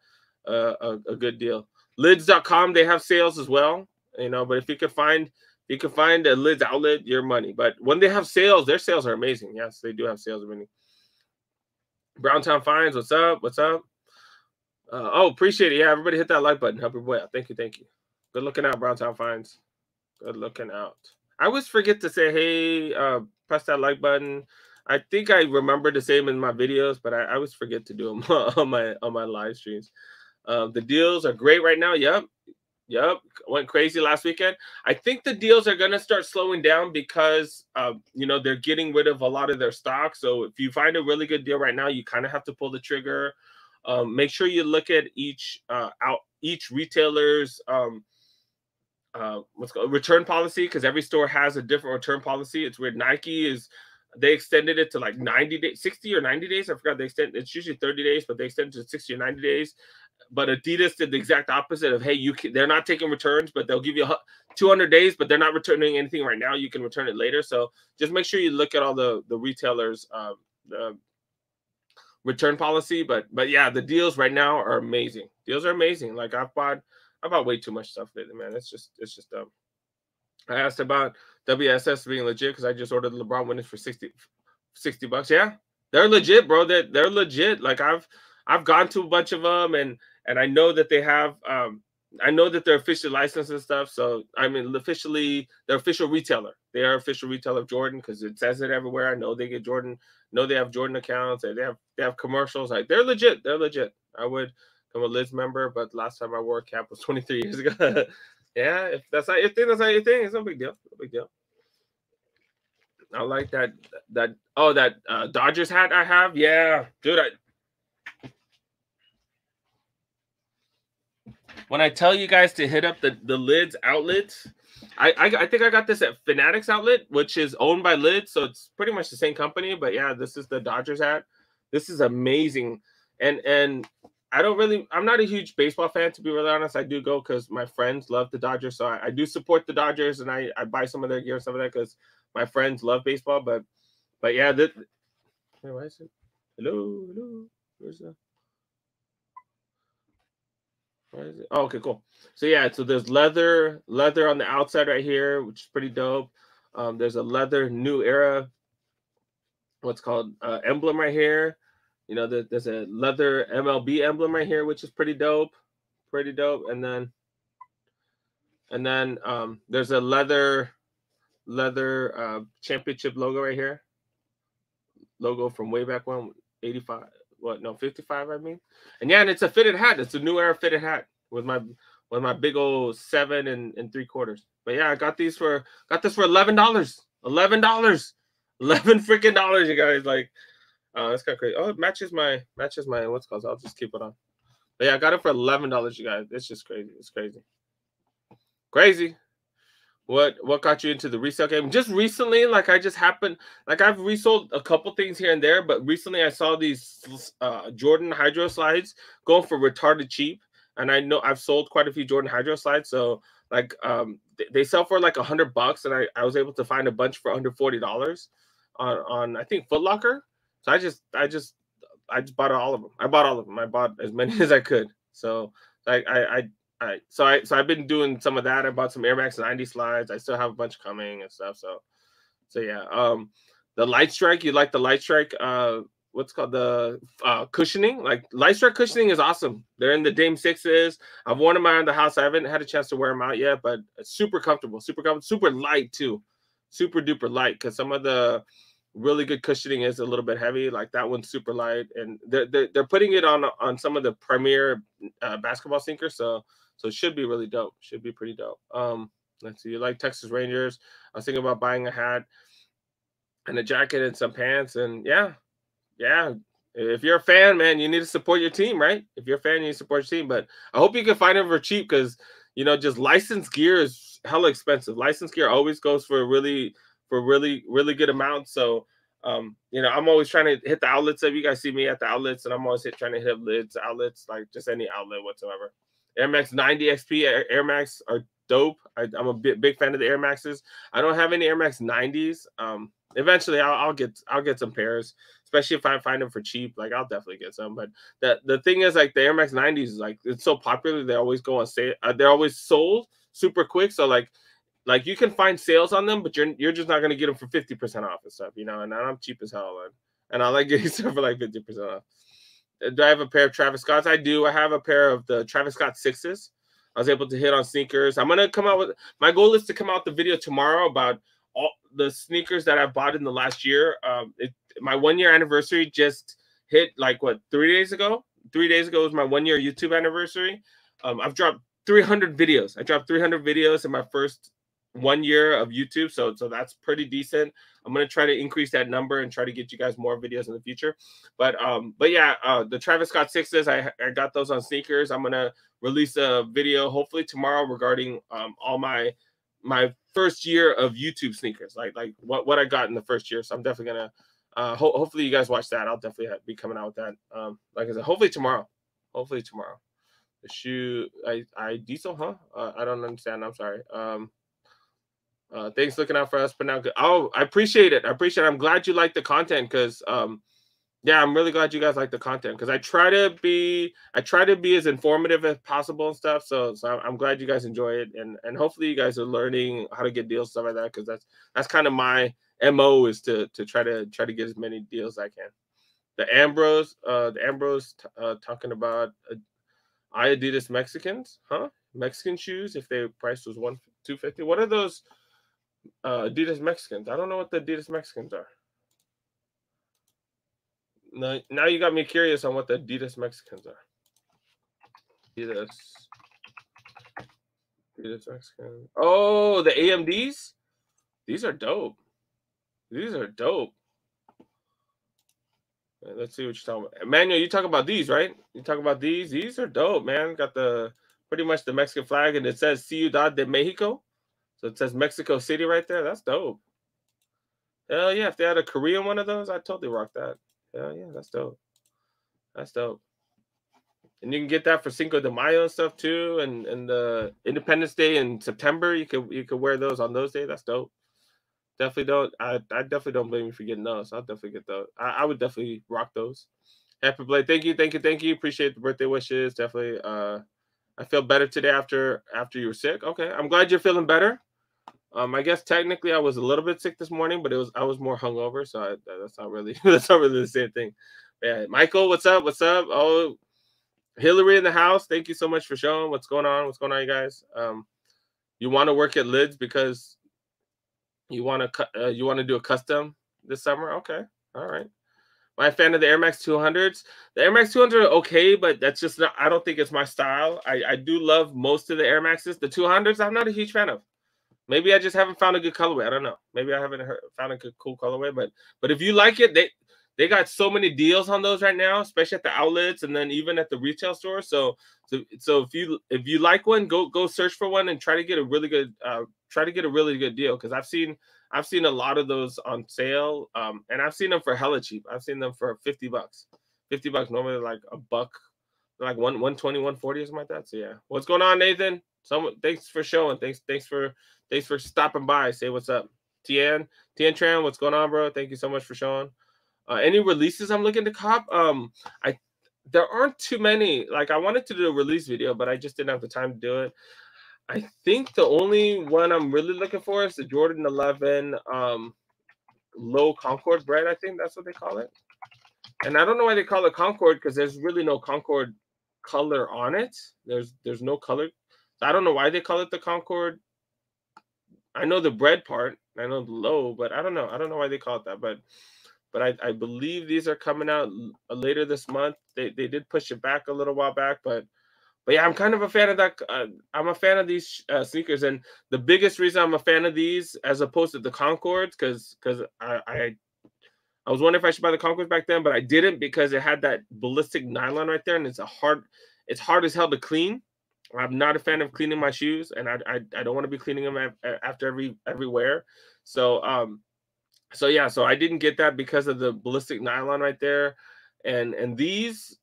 a, a good deal. Lids.com, they have sales as well you know. But if you can find you can find a lids outlet, your money. But when they have sales, their sales are amazing. Yes, they do have sales. Many. Browntown Finds, what's up? What's up? Uh, oh, appreciate it. Yeah, everybody hit that like button. Help your boy out. Thank you, thank you. Good looking out, Browntown Finds. Good looking out. I always forget to say, hey, uh, press that like button. I think I remember the same in my videos, but I, I always forget to do them [laughs] on my on my live streams. Um, the deals are great right now. Yep, yep, went crazy last weekend. I think the deals are gonna start slowing down because uh, you know they're getting rid of a lot of their stock. So if you find a really good deal right now, you kind of have to pull the trigger. Um, make sure you look at each uh, out each retailer's um, uh, what's called return policy because every store has a different return policy. It's weird. Nike is they extended it to like 90 days, 60 or 90 days. I forgot they extended it's usually 30 days, but they extended to 60 or 90 days. But Adidas did the exact opposite of hey, you can, they're not taking returns, but they'll give you 200 days, but they're not returning anything right now. You can return it later. So just make sure you look at all the the retailers um, the return policy. But but yeah, the deals right now are amazing. Deals are amazing. Like I've bought I bought way too much stuff lately, man. It's just it's just dumb. I asked about WSS being legit because I just ordered the LeBron Witness for 60, 60 bucks. Yeah, they're legit, bro. They're, they're legit. Like I've I've gone to a bunch of them and and I know that they have um I know that they're officially licensed and stuff. So I mean officially they're official retailer. They are official retailer of Jordan because it says it everywhere. I know they get Jordan, know they have Jordan accounts, they have they have commercials. Like they're legit, they're legit. I would I'm a Lids member, but last time I wore a cap was [laughs] 23 years ago. [laughs] yeah, if that's not your thing, that's not your thing. It's no big deal. No big deal. I like that. That oh, that uh, Dodgers hat I have. Yeah, dude. I when I tell you guys to hit up the the Lids outlets, I, I, I think I got this at Fanatics outlet, which is owned by Lids, so it's pretty much the same company. But yeah, this is the Dodgers hat. This is amazing, and and I don't really. I'm not a huge baseball fan to be really honest. I do go because my friends love the Dodgers, so I, I, do support the Dodgers, and I, I buy some of their gear, some of that because my friends love baseball. But but yeah, this. Hey, why is it? Hello, hello. Where's the? Oh, okay, cool. So yeah, so there's leather, leather on the outside right here, which is pretty dope. Um, there's a leather new era, what's called uh, emblem right here. You know, there's a leather MLB emblem right here, which is pretty dope, pretty dope. And then, and then um, there's a leather, leather uh, championship logo right here. Logo from way back when, 85, what? No, 55. I mean, and yeah, and it's a fitted hat. It's a new era fitted hat with my with my big old seven and, and three quarters. But yeah, I got these for got this for eleven dollars. Eleven dollars. Eleven [laughs] freaking dollars, you guys. Like uh, that's kind of crazy. Oh, it matches my matches my what's called. I'll just keep it on. But yeah, I got it for eleven dollars, you guys. It's just crazy. It's crazy. Crazy. What what got you into the resale game? Just recently, like I just happened, like I've resold a couple things here and there, but recently I saw these uh, Jordan Hydro slides going for retarded cheap, and I know I've sold quite a few Jordan Hydro slides, so like um they sell for like a hundred bucks, and I I was able to find a bunch for under forty dollars on on I think Footlocker. So I just I just I just bought all of them. I bought all of them. I bought as many [laughs] as I could. So like I I So I so I've been doing some of that. I bought some Air Max 90 slides. I still have a bunch coming and stuff. So so yeah. Um the light strike, you like the light strike uh what's called the uh, cushioning. Like light strike cushioning is awesome. They're in the Dame sixes. I've worn them around the house. I haven't had a chance to wear them out yet, but super comfortable, super comfortable, super light too, super duper light. Because some of the really good cushioning is a little bit heavy. Like that one's super light, and they're they're, they're putting it on on some of the premier uh, basketball sinkers. So so it should be really dope. Should be pretty dope. Um, let's see. You like Texas Rangers? I was thinking about buying a hat and a jacket and some pants, and yeah, yeah. If you're a fan, man, you need to support your team, right? If you're a fan, you need to support your team. But I hope you can find it for cheap because you know just licensed gear is hella expensive. Licensed gear always goes for really for really really good amounts. So um, you know, I'm always trying to hit the outlets. If you guys see me at the outlets, and I'm always hit, trying to hit lids outlets, like just any outlet whatsoever. Air Max 90 XP Air, Air Max are dope. I, am a big big fan of the Air Maxes. I don't have any Air Max 90s. Um, eventually I'll, I'll, get I'll get some pairs, especially if I find them for cheap. Like I'll definitely get some. But the the thing is, like the Air Max 90s is like it's so popular. They always go on sale. Uh, they're always sold super quick. So like like you can find sales on them, but you're you're just not gonna get them for 50% off and stuff, you know. And I'm cheap as hell, and, and I like getting [laughs] stuff for like 50% off. Do I have a pair of Travis Scotts? I do. I have a pair of the Travis Scott sixes. I was able to hit on sneakers. I'm gonna come out with my goal is to come out the video tomorrow about all the sneakers that I bought in the last year. Um, it, my one year anniversary just hit like what three days ago. Three days ago was my one year YouTube anniversary. Um, I've dropped 300 videos. I dropped 300 videos in my first one year of YouTube, so so that's pretty decent. I'm gonna try to increase that number and try to get you guys more videos in the future. But um, but yeah, uh, the Travis Scott sixes, I I got those on sneakers. I'm gonna release a video hopefully tomorrow regarding um all my my first year of YouTube sneakers, like like what what I got in the first year. So I'm definitely gonna uh ho- hopefully you guys watch that. I'll definitely be coming out with that. Um, like I said, hopefully tomorrow. Hopefully tomorrow. The shoe, I I diesel, huh? Uh, I don't understand. I'm sorry. Um. Uh, thanks looking out for us, but now oh, I appreciate it. I appreciate it. I'm glad you like the content because um yeah, I'm really glad you guys like the content because I try to be I try to be as informative as possible and stuff. So so I'm glad you guys enjoy it and and hopefully you guys are learning how to get deals stuff like that because that's that's kind of my mo is to to try to try to get as many deals as I can. The Ambrose, uh, the Ambrose uh, talking about uh, I Adidas Mexicans, huh? Mexican shoes if their price was one two fifty. What are those? Uh, Adidas Mexicans. I don't know what the Adidas Mexicans are. Now, now you got me curious on what the Adidas Mexicans are. Adidas. Adidas Mexican. Oh, the AMDs? These are dope. These are dope. Let's see what you're talking about. Emmanuel, you talk about these, right? You talk about these. These are dope, man. Got the pretty much the Mexican flag, and it says Ciudad de Mexico. So it says Mexico City right there. That's dope. Hell yeah. If they had a Korean one of those, I'd totally rock that. Hell yeah, that's dope. That's dope. And you can get that for Cinco de Mayo and stuff too. And and the Independence Day in September, you could you could wear those on those days. That's dope. Definitely don't. I, I definitely don't blame you for getting those. I'll definitely get those. I, I would definitely rock those. Happy Blade. Thank you, thank you, thank you. Appreciate the birthday wishes. Definitely. Uh I feel better today after after you were sick. Okay. I'm glad you're feeling better. Um, I guess technically I was a little bit sick this morning, but it was I was more hungover, so I, that's not really [laughs] that's not really the same thing. yeah, Michael, what's up? What's up? Oh, Hillary in the house. Thank you so much for showing what's going on. What's going on, you guys? Um, you want to work at Lids because you want to uh, you want to do a custom this summer? Okay, all right. Am I a fan of the Air Max 200s? The Air Max 200 are okay, but that's just not. I don't think it's my style. I I do love most of the Air Maxes. The 200s, I'm not a huge fan of. Maybe I just haven't found a good colorway. I don't know. Maybe I haven't heard, found a good, cool colorway. But but if you like it, they they got so many deals on those right now, especially at the outlets and then even at the retail store. So so so if you if you like one, go go search for one and try to get a really good uh try to get a really good deal because I've seen I've seen a lot of those on sale um and I've seen them for hella cheap. I've seen them for 50 bucks. 50 bucks normally like a buck like one 120 140 or something like that. So yeah. What's going on, Nathan? Someone thanks for showing. Thanks thanks for Thanks for stopping by. Say what's up. Tian, Tian Tran, what's going on, bro? Thank you so much for showing. Uh, any releases I'm looking to cop? Um, I there aren't too many. Like I wanted to do a release video, but I just didn't have the time to do it. I think the only one I'm really looking for is the Jordan 11 um, low Concord bread. I think that's what they call it. And I don't know why they call it Concord because there's really no Concord color on it. There's there's no color. I don't know why they call it the Concord I know the bread part. I know the low, but I don't know. I don't know why they call it that. But but I, I believe these are coming out later this month. They they did push it back a little while back, but but yeah, I'm kind of a fan of that. Uh, I'm a fan of these uh, sneakers, and the biggest reason I'm a fan of these, as opposed to the Concords, because because I, I I was wondering if I should buy the Concords back then, but I didn't because it had that ballistic nylon right there, and it's a hard, it's hard as hell to clean. I'm not a fan of cleaning my shoes, and I I, I don't want to be cleaning them after every every wear. So um, so yeah, so I didn't get that because of the ballistic nylon right there, and and these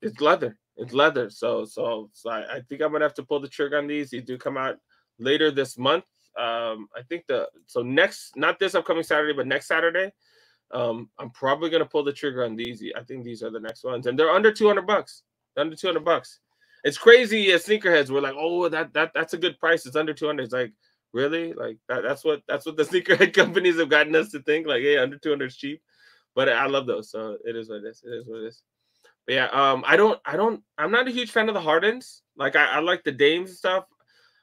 it's leather, it's leather. So so so I, I think I'm gonna have to pull the trigger on these. These do come out later this month. Um, I think the so next not this upcoming Saturday, but next Saturday. Um, I'm probably gonna pull the trigger on these. I think these are the next ones, and they're under 200 bucks. Under 200 bucks it's crazy as sneakerheads. We're like, oh, that that that's a good price. It's under 200. It's like, really? Like that, that's what that's what the [laughs] sneakerhead companies have gotten us to think. Like, hey, under 200 is cheap. But I love those. So it is what it is. It is what it is. Yeah, um, I don't, I don't, I'm not a huge fan of the Hardens. Like I, I like the Dames and stuff.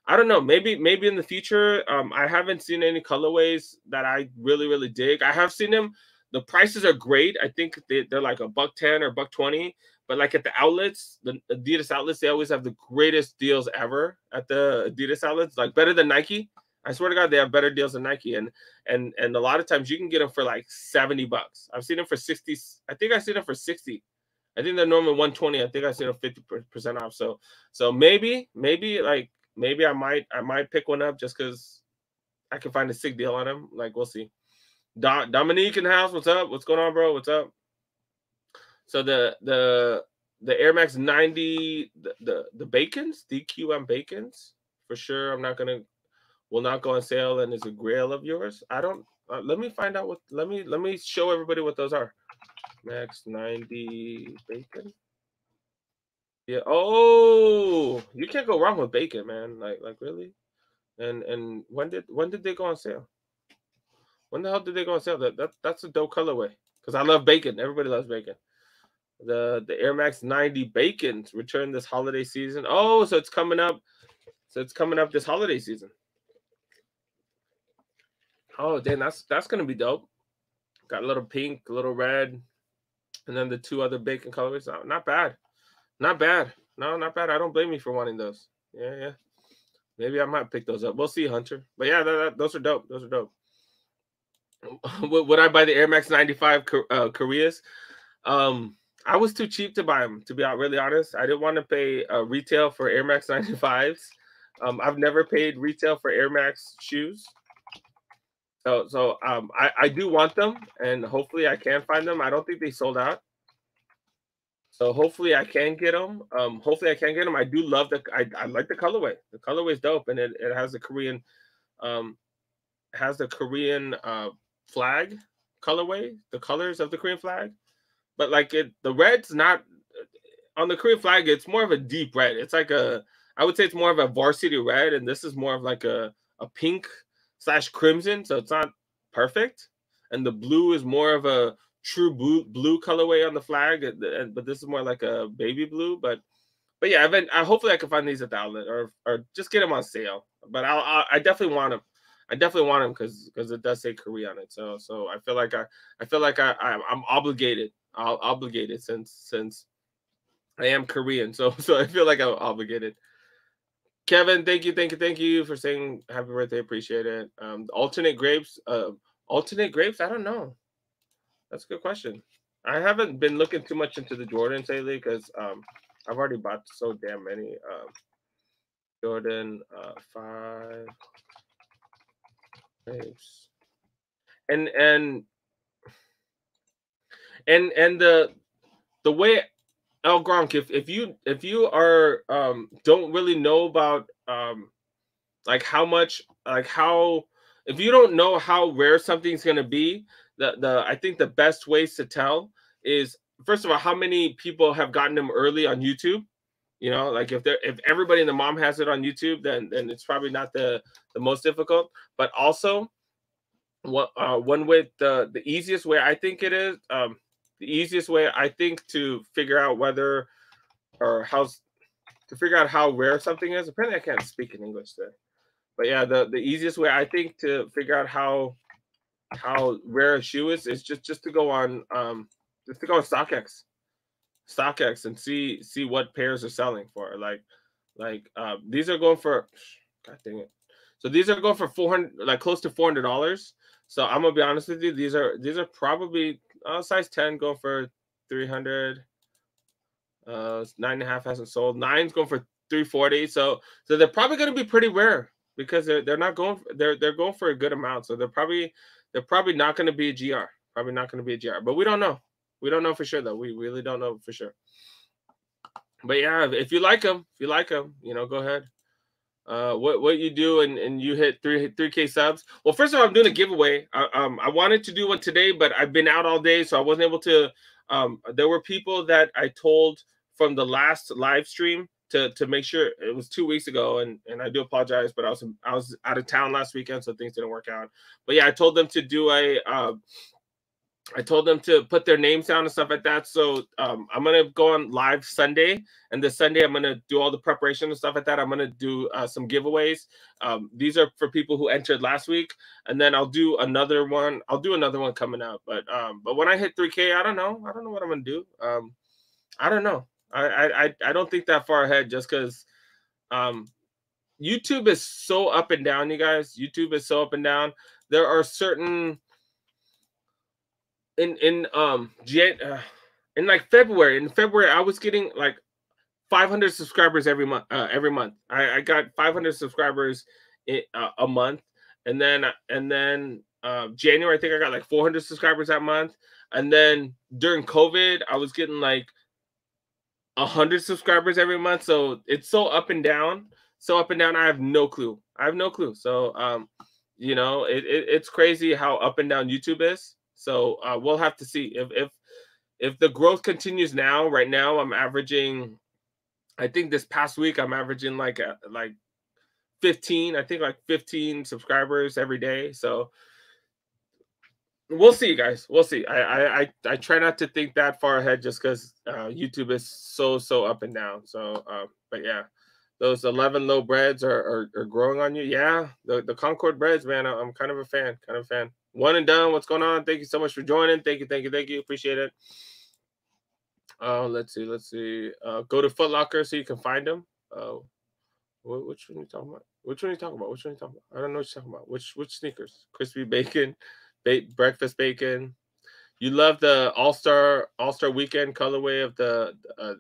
I don't know. Maybe, maybe in the future. Um, I haven't seen any colorways that I really, really dig. I have seen them. The prices are great. I think they, they're like a buck ten or buck twenty. But like at the outlets, the Adidas outlets, they always have the greatest deals ever at the Adidas outlets, like better than Nike. I swear to God, they have better deals than Nike, and and and a lot of times you can get them for like seventy bucks. I've seen them for sixty. I think I've seen them for sixty. I think they're normally one twenty. I think I've seen fifty percent off. So so maybe maybe like maybe I might I might pick one up just because I can find a sick deal on them. Like we'll see. Do- Dominique in the house, what's up? What's going on, bro? What's up? So the the the Air Max 90, the the, the bacons, DQM bacons, for sure. I'm not gonna will not go on sale and is a grail of yours. I don't uh, let me find out what let me let me show everybody what those are. Max 90 bacon. Yeah. Oh, you can't go wrong with bacon, man. Like like really? And and when did when did they go on sale? When the hell did they go on sale? That, that that's a dope colorway. Because I love bacon. Everybody loves bacon. The the Air Max 90 bacon return this holiday season. Oh, so it's coming up. So it's coming up this holiday season. Oh, damn, that's that's gonna be dope. Got a little pink, a little red, and then the two other bacon colorways. Oh, not bad, not bad. No, not bad. I don't blame you for wanting those. Yeah, yeah. Maybe I might pick those up. We'll see, Hunter. But yeah, that, that, those are dope. Those are dope. [laughs] Would I buy the Air Max 95 uh, Koreas? Um, I was too cheap to buy them, to be out really honest. I didn't want to pay uh, retail for Air Max [laughs] 95s. Um, I've never paid retail for Air Max shoes. So, so um, I, I do want them, and hopefully I can find them. I don't think they sold out. So hopefully I can get them. Um, hopefully I can get them. I do love the I, I like the colorway. The colorway is dope, and it, it has the Korean um has the Korean uh flag colorway, the colors of the Korean flag. But like it the red's not on the Korean flag, it's more of a deep red. It's like a I would say it's more of a varsity red, and this is more of like a, a pink slash crimson, so it's not perfect. And the blue is more of a true blue blue colorway on the flag, uh, but this is more like a baby blue. But but yeah, I've been, I hopefully I can find these at the outlet or or just get them on sale. But I'll, I'll I definitely want them. I definitely want them because because it does say Korea on it. So so I feel like I I feel like I, I am obligated. I'll obligated since since I am Korean. [laughs] So so I feel like I'm obligated. Kevin, thank you, thank you, thank you for saying happy birthday. Appreciate it. Um, alternate grapes, uh, alternate grapes. I don't know. That's a good question. I haven't been looking too much into the Jordans lately because um, I've already bought so damn many. Um, Jordan uh, five grapes, and and and and the the way El Gronk, if if you if you are um don't really know about um like how much like how if you don't know how rare something's gonna be, the the I think the best ways to tell is first of all how many people have gotten them early on YouTube. You know, like if they're if everybody in the mom has it on YouTube, then then it's probably not the the most difficult. But also, what uh, one way the the easiest way I think it is um the easiest way I think to figure out whether or how to figure out how rare something is. Apparently, I can't speak in English there, but yeah, the the easiest way I think to figure out how how rare a shoe is is just just to go on um just to go on StockX, StockX, and see see what pairs are selling for. Like like uh, these are going for, God dang it. So these are going for four hundred, like close to four hundred dollars. So I'm gonna be honest with you. These are these are probably uh, size 10 going for 300 uh nine and a half hasn't sold. Nine's going for 340 so so they're probably going to be pretty rare because they're, they're not going they're they're going for a good amount so they're probably they're probably not going to be a gr probably not going to be a gr but we don't know. We don't know for sure though. We really don't know for sure. But yeah if you like them if you like them you know go ahead uh, what what you do and, and you hit three three k subs. Well, first of all, I'm doing a giveaway. I, um, I wanted to do one today, but I've been out all day, so I wasn't able to. Um, there were people that I told from the last live stream to to make sure it was two weeks ago, and and I do apologize, but I was I was out of town last weekend, so things didn't work out. But yeah, I told them to do a uh, I told them to put their names down and stuff like that. So um, I'm gonna go on live Sunday, and this Sunday I'm gonna do all the preparation and stuff like that. I'm gonna do uh, some giveaways. Um, these are for people who entered last week, and then I'll do another one. I'll do another one coming out. But um, but when I hit 3K, I don't know. I don't know what I'm gonna do. Um, I don't know. I I I don't think that far ahead just because um, YouTube is so up and down, you guys. YouTube is so up and down. There are certain in in um Jan, uh, in like February. In February, I was getting like 500 subscribers every month. Uh, every month, I, I got 500 subscribers in, uh, a month, and then and then uh, January, I think I got like 400 subscribers that month, and then during COVID, I was getting like 100 subscribers every month. So it's so up and down, so up and down. I have no clue. I have no clue. So um, you know, it, it it's crazy how up and down YouTube is. So uh, we'll have to see if if if the growth continues now. Right now, I'm averaging. I think this past week I'm averaging like a, like 15. I think like 15 subscribers every day. So we'll see, guys. We'll see. I I I, try not to think that far ahead just because uh, YouTube is so so up and down. So, uh, but yeah, those 11 low breads are, are, are growing on you. Yeah, the the Concord breads, man. I'm kind of a fan. Kind of a fan. One and done. What's going on? Thank you so much for joining. Thank you, thank you, thank you. Appreciate it. Uh, let's see, let's see. Uh, go to Footlocker so you can find them. Uh, which one are you talking about? Which one are you talking about? Which one are you talking about? I don't know what you're talking about. Which which sneakers? Crispy bacon, ba- breakfast bacon. You love the All Star All Star Weekend colorway of the. Uh,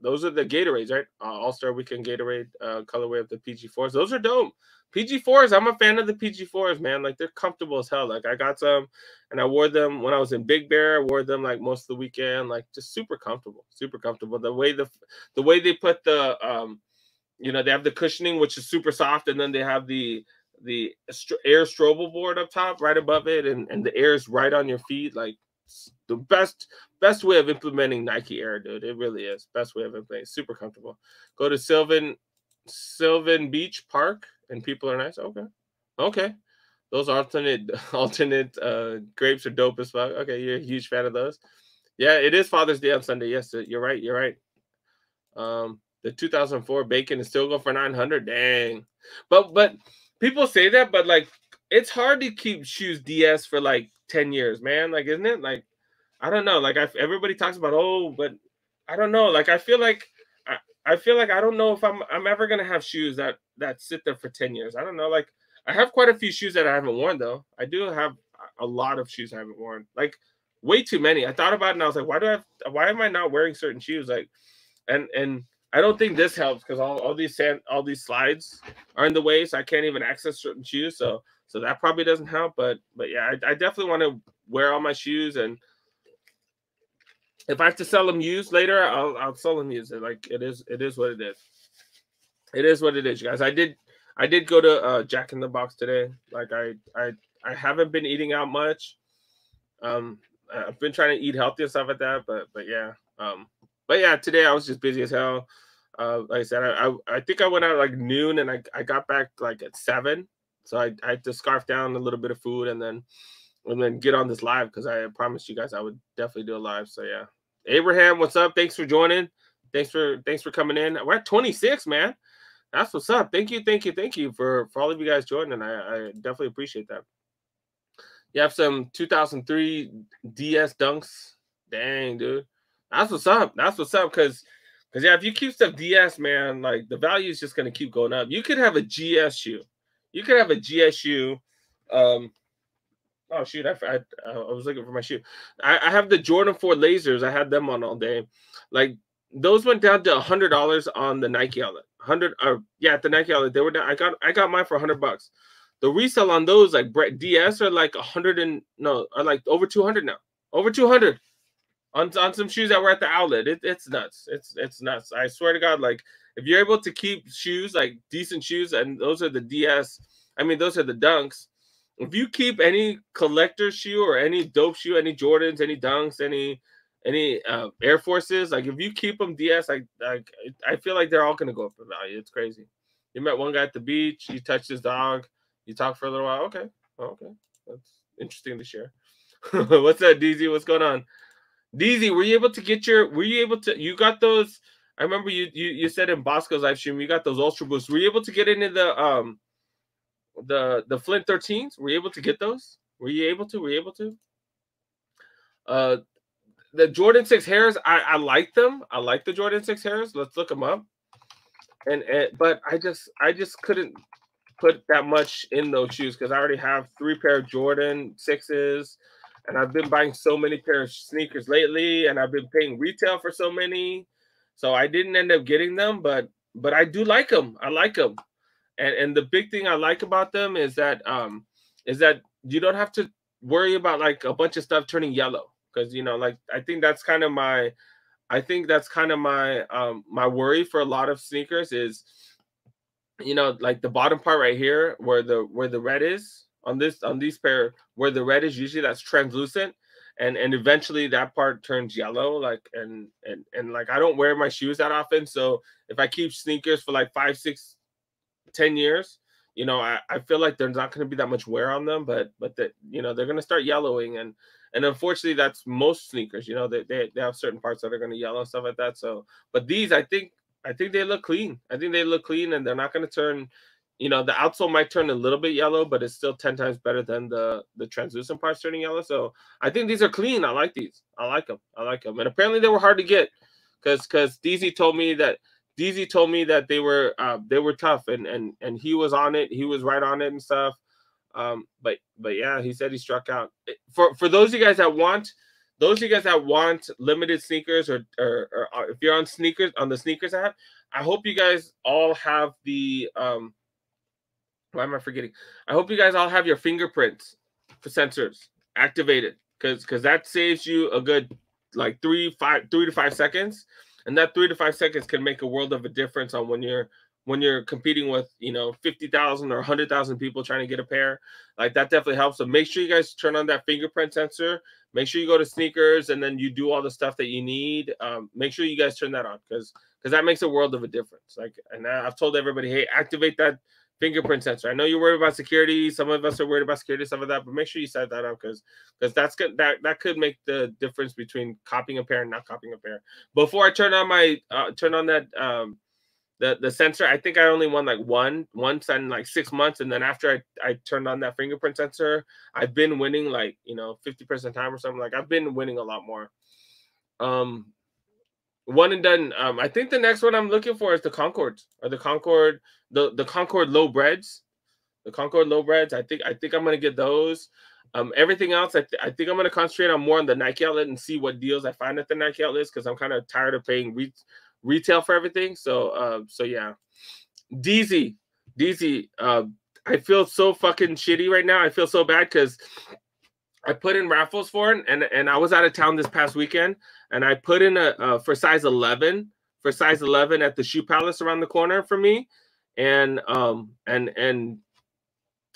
those are the Gatorades, right? Uh, All Star Weekend Gatorade uh, colorway of the PG4s. Those are dope. PG4s, I'm a fan of the PG4s, man. Like they're comfortable as hell. Like I got some and I wore them when I was in Big Bear. I wore them like most of the weekend, like just super comfortable, super comfortable. The way the the way they put the um you know, they have the cushioning which is super soft and then they have the the air strobo board up top right above it and and the air is right on your feet like the best best way of implementing Nike Air, dude. It really is. Best way of implementing. Super comfortable. Go to Sylvan Sylvan Beach Park and people are nice. Okay. Okay. Those alternate [laughs] alternate uh grapes are dope as fuck. Okay, you're a huge fan of those. Yeah, it is Father's Day on Sunday. Yes, you're right. You're right. Um, the 2004 bacon is still going for 900. Dang. But but people say that, but like it's hard to keep shoes DS for like 10 years, man. Like, isn't it? Like, I don't know. Like, I everybody talks about oh, but I don't know. Like, I feel like I feel like I don't know if I'm I'm ever gonna have shoes that that sit there for 10 years. I don't know. Like, I have quite a few shoes that I haven't worn though. I do have a lot of shoes I haven't worn. Like, way too many. I thought about it and I was like, why do I have, why am I not wearing certain shoes? Like, and and I don't think this helps because all, all these sand all these slides are in the way, so I can't even access certain shoes. So so that probably doesn't help. But but yeah, I, I definitely want to wear all my shoes and if I have to sell them used later, I'll I'll sell them used. It. Like it is it is what it is. It is what it is, guys. I did I did go to uh, Jack in the Box today. Like I I I haven't been eating out much. Um, I've been trying to eat healthy and stuff like that. But but yeah. Um, but yeah, today I was just busy as hell. Uh, like I said, I, I, I think I went out like noon and I, I got back like at seven. So I, I had to scarf down a little bit of food and then and then get on this live because I promised you guys I would definitely do a live. So yeah. Abraham, what's up? Thanks for joining. Thanks for thanks for coming in. We're at 26, man. That's what's up. Thank you, thank you, thank you for for all of you guys joining. I, I definitely appreciate that. You have some 2003 DS dunks. Dang, dude. That's what's up. That's what's up. Cause, cause yeah, if you keep stuff DS, man, like the value is just gonna keep going up. You could have a GSU. You could have a GSU. Um, oh shoot, I, I, I was looking for my shoe. I, I have the Jordan 4 lasers. I had them on all day. Like those went down to a hundred dollars on the Nike outlet. Hundred or yeah, at the Nike outlet. They were down. I got I got mine for a hundred bucks. The resale on those like DS are like a hundred and no, are like over two hundred now. Over two hundred on, on some shoes that were at the outlet. It, it's nuts. It's it's nuts. I swear to God, like if you're able to keep shoes like decent shoes, and those are the DS, I mean those are the dunks. If you keep any collector shoe or any dope shoe, any Jordans, any dunks, any any uh, Air Forces, like if you keep them DS, like like I feel like they're all gonna go up in value. It's crazy. You met one guy at the beach. You touched his dog. You talked for a little while. Okay, okay, that's interesting to share. [laughs] What's that, DZ? What's going on? DZ, were you able to get your? Were you able to? You got those? I remember you you you said in Bosco's live stream you got those Ultra Boosts. Were you able to get into the um the the Flint 13s? Were you able to get those? Were you able to? Were you able to? Uh, the Jordan Six Hares, I I like them. I like the Jordan Six Hares. Let's look them up. And, and but I just I just couldn't put that much in those shoes because I already have three pair of Jordan sixes, and I've been buying so many pair of sneakers lately, and I've been paying retail for so many, so I didn't end up getting them. But but I do like them. I like them, and and the big thing I like about them is that um is that you don't have to worry about like a bunch of stuff turning yellow. Because you know like I think that's kind of my I think that's kind of my um my worry for a lot of sneakers is you know, like the bottom part right here where the where the red is on this on these pair where the red is usually that's translucent and and eventually that part turns yellow like and and and like I don't wear my shoes that often. So if I keep sneakers for like five six ten years you know I, I feel like there's not going to be that much wear on them but but that you know they're going to start yellowing and and unfortunately that's most sneakers you know they, they, they have certain parts that are going to yellow and stuff like that so but these i think I think they look clean. I think they look clean, and they're not going to turn. You know, the outsole might turn a little bit yellow, but it's still ten times better than the the translucent parts turning yellow. So I think these are clean. I like these. I like them. I like them. And apparently they were hard to get, because because DZ told me that DZ told me that they were uh, they were tough, and and and he was on it. He was right on it and stuff. Um, but but yeah, he said he struck out. For for those of you guys that want those of you guys that want limited sneakers or, or, or uh, if you're on sneakers on the sneakers app, I hope you guys all have the um why am I forgetting? I hope you guys all have your fingerprints for sensors activated because because that saves you a good like three five three to five seconds and that three to five seconds can make a world of a difference on when you're when you're competing with you know 50,000 or 100,000 people trying to get a pair. Like that definitely helps. So make sure you guys turn on that fingerprint sensor. Make sure you go to sneakers and then you do all the stuff that you need. Um, make sure you guys turn that on because because that makes a world of a difference. Like and i've told everybody hey activate that fingerprint sensor. I know you're worried about security. Some of us are worried about security some of that but make sure you set that up because because that's good that that could make the difference between copying a pair and not copying a pair. Before i turn on my uh, turn on that um the the sensor i think i only won like one once in like six months and then after i i turned on that fingerprint sensor i've been winning like you know 50% time or something like i've been winning a lot more. Um one and done um i think the next one i'm looking for is the concord or the concord the the concord low breads the concord low breads i think i think i'm gonna get those um, everything else, I, th- I think I'm going to concentrate on more on the Nike outlet and see what deals I find at the Nike outlets because I'm kind of tired of paying re- retail for everything. So uh, so yeah. DZ, DZ, uh, I feel so fucking shitty right now. I feel so bad because I put in raffles for it, and and I was out of town this past weekend, and I put in a uh, for size 11 for size 11 at the Shoe Palace around the corner for me, and um and and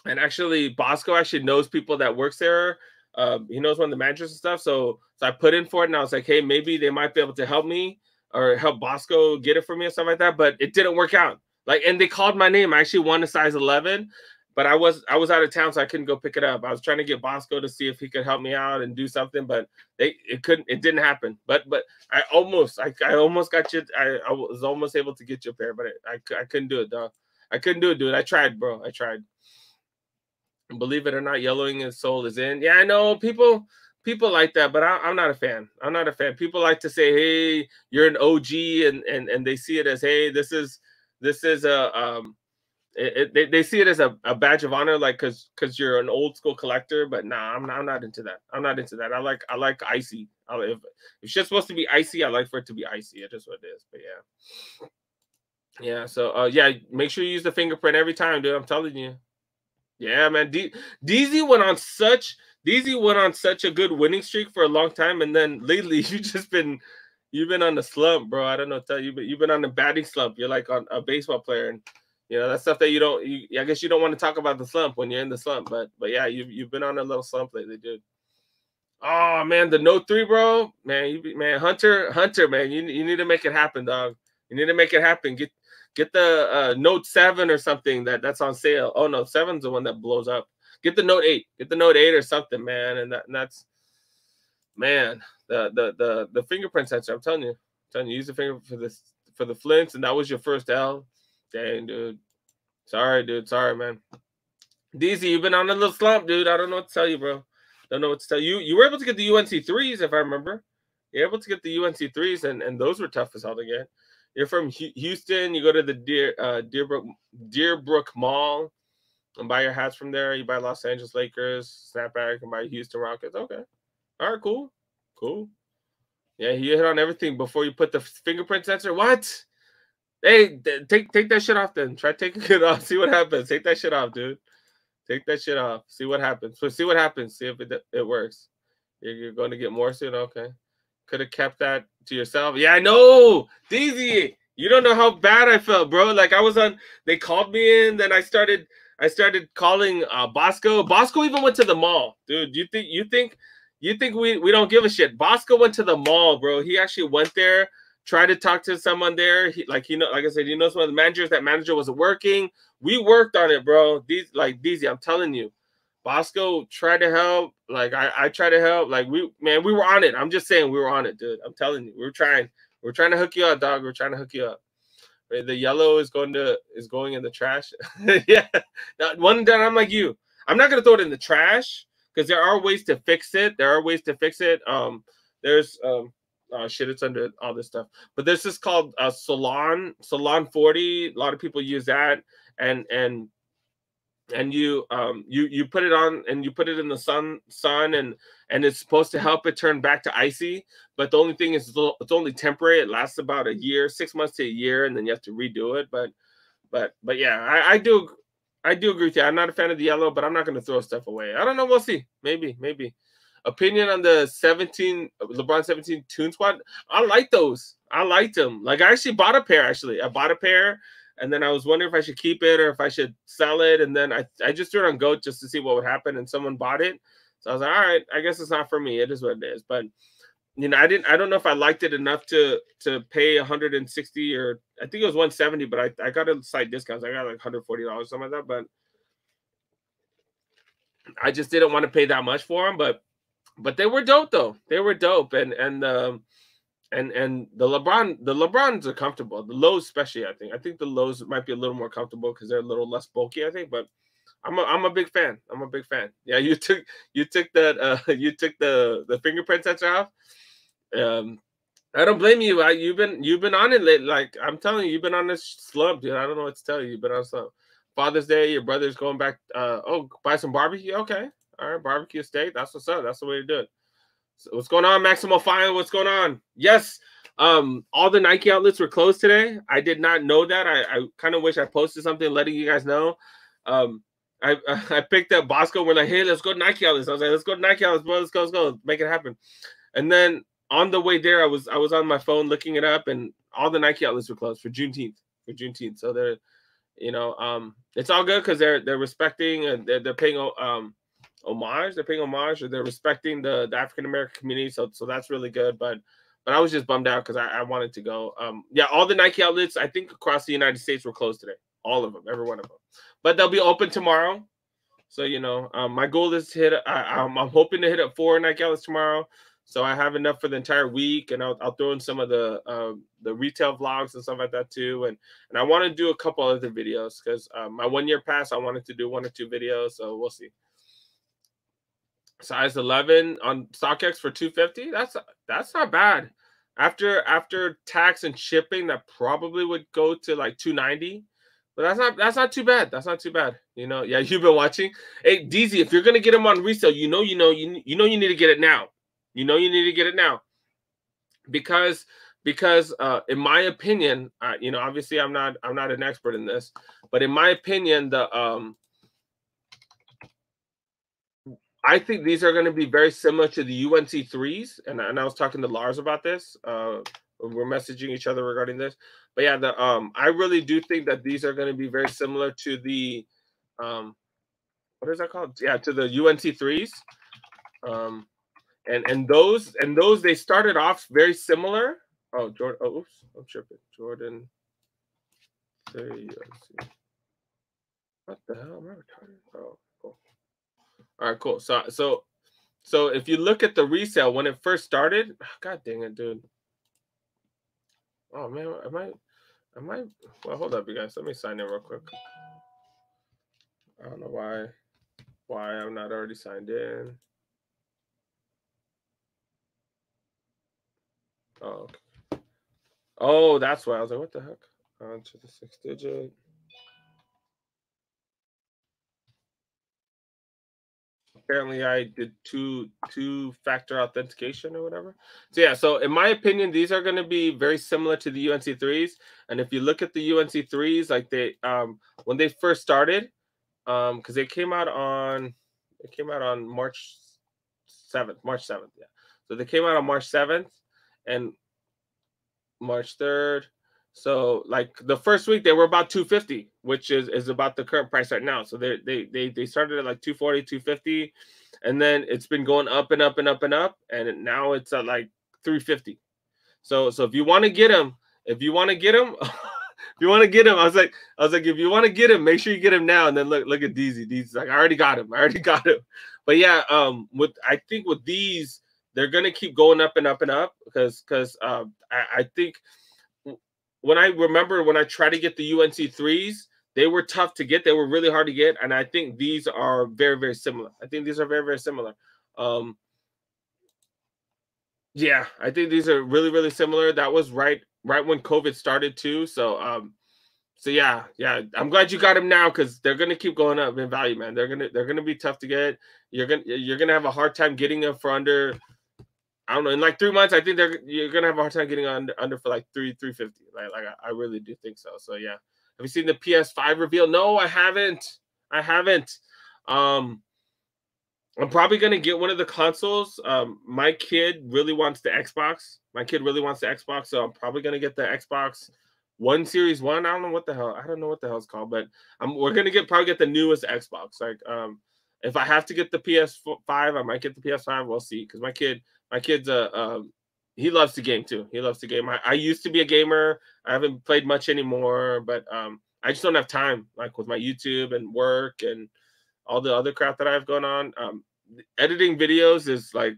and actually Bosco actually knows people that works there. Um, he knows one of the managers and stuff. So so I put in for it, and I was like, hey, maybe they might be able to help me or help Bosco get it for me and stuff like that. But it didn't work out. Like, and they called my name. I actually won a size 11, but I was I was out of town, so I couldn't go pick it up. I was trying to get Bosco to see if he could help me out and do something, but they it couldn't. It didn't happen. But but I almost I, I almost got you. I, I was almost able to get you a pair, but I I couldn't do it, dog. I couldn't do it, dude. I tried, bro. I tried. Believe it or not, yellowing his sole is in. Yeah, I know people people like that, but I, am not a fan. I'm not a fan. People like to say, "Hey, you're an OG," and and and they see it as, "Hey, this is this is a um." It, they, they see it as a, a badge of honor, like because because you're an old school collector. But nah, I'm not, I'm not into that. I'm not into that. I like I like icy. I, if if shit's supposed to be icy, I like for it to be icy. It's just what it is. But yeah, yeah. So uh, yeah, make sure you use the fingerprint every time, dude. I'm telling you. Yeah, man. D- DZ went on such DZ went on such a good winning streak for a long time, and then lately [laughs] you just been you've been on the slump, bro. I don't know tell you, but you've been on the batting slump. You're like on a baseball player, and you know that's stuff that you don't. You, I guess you don't want to talk about the slump when you're in the slump, but but yeah, you've you've been on a little slump lately, dude. Oh man, the Note three, bro. Man, you man, Hunter, Hunter, man, you you need to make it happen, dog. You need to make it happen. Get get the uh, Note seven or something that that's on sale. Oh no, seven's the one that blows up get the Note 8, get the Note 8 or something, man. And, that, and that's man, the the the the fingerprint sensor. I'm telling you, I'm telling you, use the finger for this for the flints, and that was your first L. Dang, dude. Sorry, dude. Sorry, man. DZ, you've been on a little slump, dude. I don't know what to tell you, bro. Don't know what to tell you. You were able to get the UNC threes, if I remember. You're able to get the UNC threes, and, and those were tough as hell to get. You're from Houston. You go to the Deer uh, Deerbrook Deerbrook Mall and buy your hats from there. You buy Los Angeles Lakers snapback and buy Houston Rockets. Okay, all right, cool, cool. Yeah, you hit on everything before you put the fingerprint sensor. What? Hey, take take that shit off then. Try taking it off. [laughs] See what happens. Take that shit off, dude. Take that shit off. See what happens. So see what happens. See if it it works. You're, you're going to get more soon. Okay. Could have kept that to yourself. Yeah, I know. DZ, you don't know how bad I felt, bro. Like I was on. They called me in. Then I started. I started calling uh, Bosco. Bosco even went to the mall, dude. You think you think you think we we don't give a shit? Bosco went to the mall, bro. He actually went there, tried to talk to someone there. He like he know, like I said, he knows one of the managers. That manager wasn't working. We worked on it, bro. These like these, I'm telling you. Bosco tried to help. Like I, I tried to help. Like we, man, we were on it. I'm just saying we were on it, dude. I'm telling you, we are trying. We are trying to hook you up, dog. We are trying to hook you up. The yellow is going to is going in the trash. [laughs] yeah, one that I'm like you. I'm not gonna throw it in the trash because there are ways to fix it. There are ways to fix it. Um, there's um, oh shit, it's under all this stuff. But this is called uh, Salon Salon 40. A lot of people use that, and and and you um you you put it on and you put it in the sun sun and and it's supposed to help it turn back to icy. But the only thing is it's only temporary. It lasts about a year six months to a year and then you have to redo it. But but but yeah i, I do i do agree with you. I'm not a fan of the yellow but i'm not going to throw stuff away. I don't know. We'll see. Maybe maybe opinion on the 17 lebron 17 tune squad i like those i liked them like i actually bought a pair actually i bought a pair and then I was wondering if I should keep it or if I should sell it. And then I, I just threw it on Goat just to see what would happen, and someone bought it. So I was like, all right, I guess it's not for me. It is what it is. But you know, I didn't I don't know if I liked it enough to to pay 160 or I think it was 170, but I, I got a slight discount. I got like 140 dollars, something like that. But I just didn't want to pay that much for them. But but they were dope though. They were dope. And and um and and the LeBron the LeBrons are comfortable. The lows, especially, I think. I think the lows might be a little more comfortable because they're a little less bulky. I think, but I'm a, I'm a big fan. I'm a big fan. Yeah, you took you took that uh [laughs] you took the the fingerprint sensor off. Um, I don't blame you. I, you've been you've been on it late. Like I'm telling you, you've been on this slump, dude. I don't know what to tell you. You've been on slump. Father's Day, your brother's going back. Uh, oh, buy some barbecue. Okay, all right, barbecue steak. That's what's up. That's the way to do it. So what's going on, Maximo File? What's going on? Yes, um, all the Nike outlets were closed today. I did not know that. I, I kind of wish I posted something letting you guys know. Um, I [laughs] I picked up Bosco. We're like, hey, let's go to Nike outlets. I was like, let's go to Nike outlets, bro. Let's go, let's go, make it happen. And then on the way there, I was I was on my phone looking it up, and all the Nike outlets were closed for Juneteenth. For Juneteenth, so they're, you know, um, it's all good because they're they're respecting and they're, they're paying um homage. They're paying homage, or they're respecting the, the African American community. So so that's really good. But but I was just bummed out because I, I wanted to go. Um, yeah, all the Nike outlets I think across the United States were closed today. All of them, every one of them. But they'll be open tomorrow. So you know, um, my goal is to hit. I, I'm, I'm hoping to hit up four Nike outlets tomorrow. So I have enough for the entire week, and I'll, I'll throw in some of the um, the retail vlogs and stuff like that too. And and I want to do a couple other videos because um, my one year pass, I wanted to do one or two videos. So we'll see size 11 on StockX for 250. That's that's not bad. After after tax and shipping, that probably would go to like 290. But that's not that's not too bad. That's not too bad. You know, yeah, [laughs] you've been watching. Hey, DZ, if you're gonna get them on resale, you know, you know, you you know, you need to get it now. You know, you need to get it now because because uh, in my opinion, uh, you know, obviously I'm not I'm not an expert in this, but in my opinion, the um I think these are going to be very similar to the UNC threes, and, and I was talking to Lars about this. Uh, we're messaging each other regarding this, but yeah, the um, I really do think that these are going to be very similar to the um, what is that called? Yeah, to the UNC threes. Um, and and those and those they started off very similar. Oh, Jordan. Oh, oops, I'm tripping. Jordan. There you go. What the hell am I retarded? Oh. All right, cool. So so So if you look at the resale when it first started, [sighs] god dang it, dude. Oh man, I am I might well hold up you guys. Let me sign in real quick. I don't know why why I'm not already signed in. Oh, okay. Oh, that's why I was like, what the heck? On to the six digit. Apparently I did two two factor authentication or whatever. So yeah, so in my opinion, these are going to be very similar to the UNC threes. And if you look at the UNC threes, like they um when they first started, um because they came out on it came out on March seventh, March seventh, yeah. So they came out on March seventh and March third. So like the first week they were about 250, which is is about the current price right now. So they they they they started at like 240, 250, and then it's been going up and up and up and up, and now it's at like 350. So so if you want to get them, if you want to get them, [laughs] if you want to get him, I was like, I was like, if you want to get him, make sure you get him now. And then look, look at Deezy. Deezy's like, I already got him. I already [laughs] got him. But yeah, um, with I think with these, they're gonna keep going up and up and up because because um, I, I think when I remember when I tried to get the UNC threes, they were tough to get. They were really hard to get, and I think these are very, very similar. I think these are very, very similar. Um, yeah, I think these are really, really similar. That was right, right when COVID started too. So, um, so yeah, yeah, I'm glad you got them now because they're gonna keep going up in value, man. They're gonna, they're gonna be tough to get. You're gonna, you're gonna have a hard time getting them for under I don't know. In like three months, I think they're you're gonna have a hard time getting under under for like three three fifty. Like like I, I really do think so. So yeah. Have you seen the PS5 reveal? No, I haven't. I haven't. Um, I'm probably gonna get one of the consoles. Um, my kid really wants the Xbox. My kid really wants the Xbox, so I'm probably gonna get the Xbox One Series One. I don't know what the hell. I don't know what the hell it's called, but I'm we're gonna get probably get the newest Xbox. Like um, if I have to get the PS5, I might get the PS5. We'll see. Because my kid, my kid's a um, he loves to game too. He loves to game. I, I used to be a gamer. I haven't played much anymore, but um, I just don't have time, like with my YouTube and work and all the other crap that I have going on. Um, editing videos is like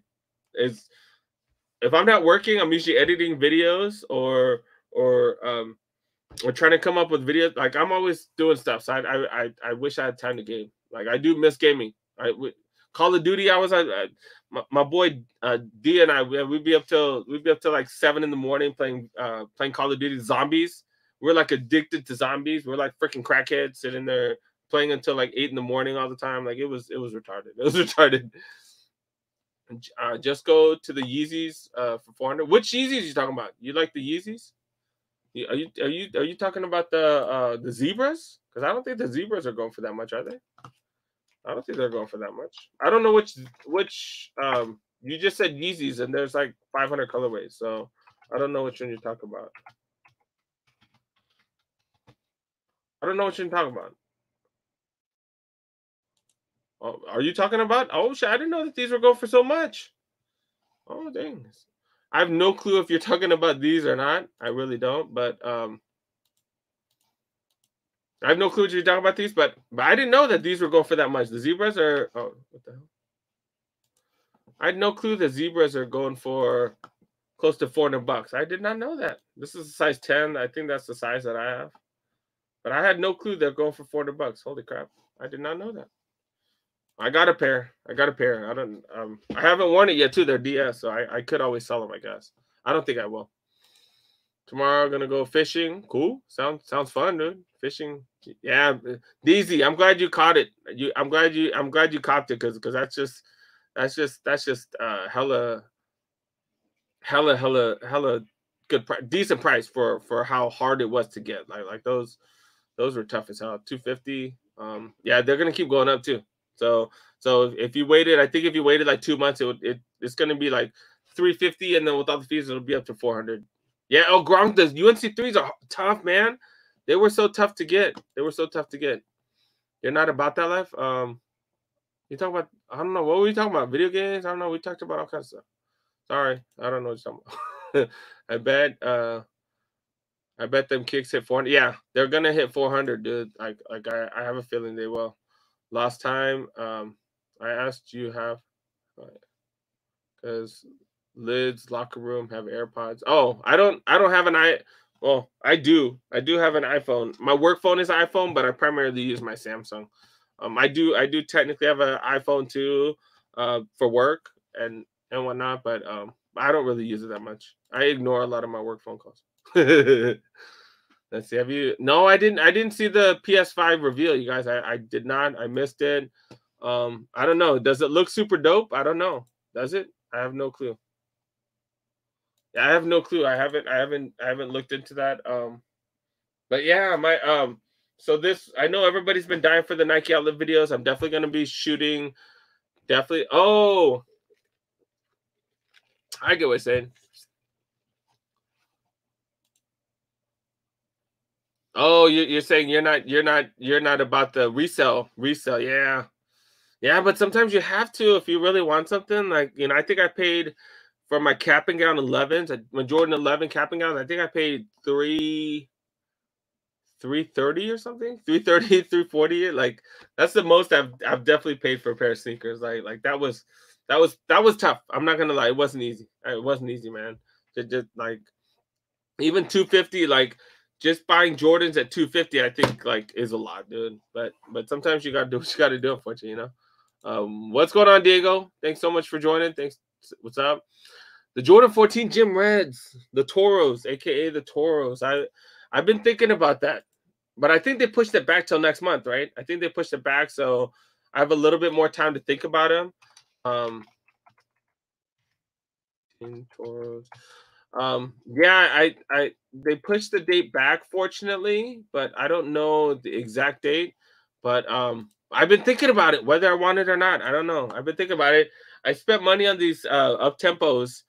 is if I'm not working, I'm usually editing videos or or um or trying to come up with videos. Like I'm always doing stuff. So I I I wish I had time to game. Like I do miss gaming. I Call of Duty. I was uh, my, my boy uh, D and I we'd be up till we'd be up till like seven in the morning playing uh, playing Call of Duty Zombies. We're like addicted to zombies. We're like freaking crackheads sitting there playing until like eight in the morning all the time. Like it was it was retarded. [laughs] It was retarded. Uh, just go to the Yeezys uh, for 400. Which Yeezys you talking about? You like the Yeezys? Are you are you are you talking about the uh, the zebras? Because I don't think the zebras are going for that much, are they? I don't think they're going for that much. I don't know which which um you just said Yeezys and there's like 500 colorways, so I don't know which one you're talking about. I don't know what you're talking about. Oh, are you talking about? Oh shit! I didn't know that these were going for so much. Oh dang! I have no clue if you're [laughs] talking about these or not. I really don't. But um, I have no clue what you're talking about these, but but I didn't know that these were going for that much. The zebras are oh what the hell? I had no clue the zebras are going for close to 400 bucks. I did not know that. This is a size 10. I think that's the size that I have. But I had no clue they're going for 400 bucks. Holy crap. I did not know that. I got a pair. I got a pair. I don't um I haven't worn it yet too. They're DS, so I, I could always sell them, I guess. I don't think I will. Tomorrow, gonna go fishing. Cool. Sounds sounds fun, dude. Fishing. Yeah, DZ. I'm glad you caught it. You. I'm glad you. I'm glad you caught it because because that's just that's just that's just uh hella hella hella hella good price, decent price for for how hard it was to get. Like like those those were tough as hell. 250. Um, yeah, they're gonna keep going up too. So so if you waited, I think if you waited like two months, it would it, it's gonna be like 350, and then with all the fees, it'll be up to 400. Yeah, oh Gronk, the UNC threes are tough, man. They were so tough to get. They were so tough to get. You're not about that life. Um, you talk about I don't know what were you talking about? Video games? I don't know. We talked about all kinds of stuff. Sorry, I don't know what you're talking about. [laughs] I bet uh I bet them kicks hit 400. Yeah, they're gonna hit 400, dude. Like like I, I have a feeling they will. Last time, um, I asked you have Because Lids, locker room have AirPods. Oh, I don't I don't have an i well, I do. I do have an iPhone. My work phone is iPhone, but I primarily use my Samsung. Um, I do I do technically have an iPhone too, uh, for work and and whatnot, but um, I don't really use it that much. I ignore a lot of my work phone calls. [laughs] Let's see. Have you? No, I didn't. I didn't see the PS5 reveal, you guys. I, I did not. I missed it. Um, I don't know. Does it look super dope? I don't know. Does it? I have no clue. I have no clue. I haven't. I haven't. I haven't looked into that. Um, but yeah, my um. So this, I know everybody's been dying for the Nike outlet videos. I'm definitely gonna be shooting. Definitely. Oh, I get what you're saying. Oh, you're saying you're not you're not you're not about the resell resell. Yeah, yeah, but sometimes you have to if you really want something. Like you know, I think I paid for my cap and gown 11s, my Jordan 11 cap and gown. I think I paid three. 330 or something 330 [laughs] 340 like that's the most I've I've definitely paid for a pair of sneakers like like that was that was that was tough I'm not gonna lie it wasn't easy it wasn't easy man just, just like even 250 like just buying Jordans at 250, I think like is a lot, dude. But but sometimes you gotta do what you gotta do, unfortunately, you know. Um, what's going on, Diego? Thanks so much for joining. Thanks. What's up? The Jordan 14 Gym Reds, the Toros, aka the Toros. I I've been thinking about that, but I think they pushed it back till next month, right? I think they pushed it back, so I have a little bit more time to think about them. Um, Toros. Um, yeah, I, I, they pushed the date back, fortunately, but I don't know the exact date. But um, I've been thinking about it, whether I want it or not. I don't know. I've been thinking about it. I spent money on these uh, up tempos.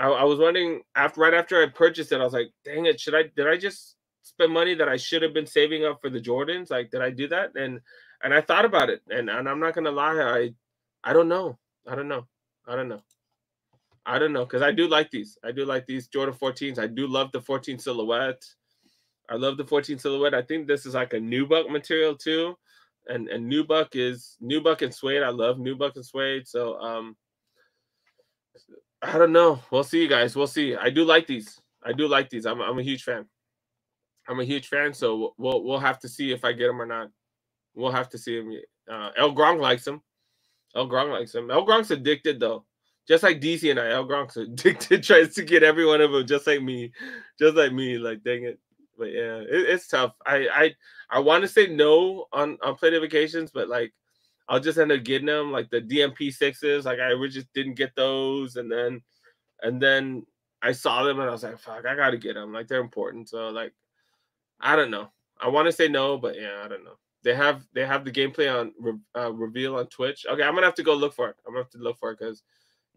I, I was wondering after, right after I purchased it, I was like, dang it, should I? Did I just spend money that I should have been saving up for the Jordans? Like, did I do that? And and I thought about it, and and I'm not gonna lie, I, I don't know. I don't know. I don't know. I don't know because I do like these. I do like these Jordan 14s. I do love the 14 silhouette. I love the 14 silhouette. I think this is like a nubuck material too. And and nubuck is nubuck and suede. I love nubuck and suede. So um I don't know. We'll see you guys. We'll see. I do like these. I do like these. I'm I'm a huge fan. I'm a huge fan. So we'll we'll have to see if I get them or not. We'll have to see him. Uh, El Gronk likes him. El Gronk likes him. El Gronk's addicted though just like DC and I, El Gronk's [laughs] addicted, tries to get every one of them, just like me, just like me. Like, dang it. But yeah, it, it's tough. I I I want to say no on on play vacations, but like I'll just end up getting them, like the DMP sixes. Like I just didn't get those, and then and then I saw them and I was like, fuck, I gotta get them. Like they're important. So like, I don't know. I want to say no, but yeah, I don't know. They have they have the gameplay on uh, reveal on Twitch. Okay, I'm gonna have to go look for it. I'm gonna have to look for it because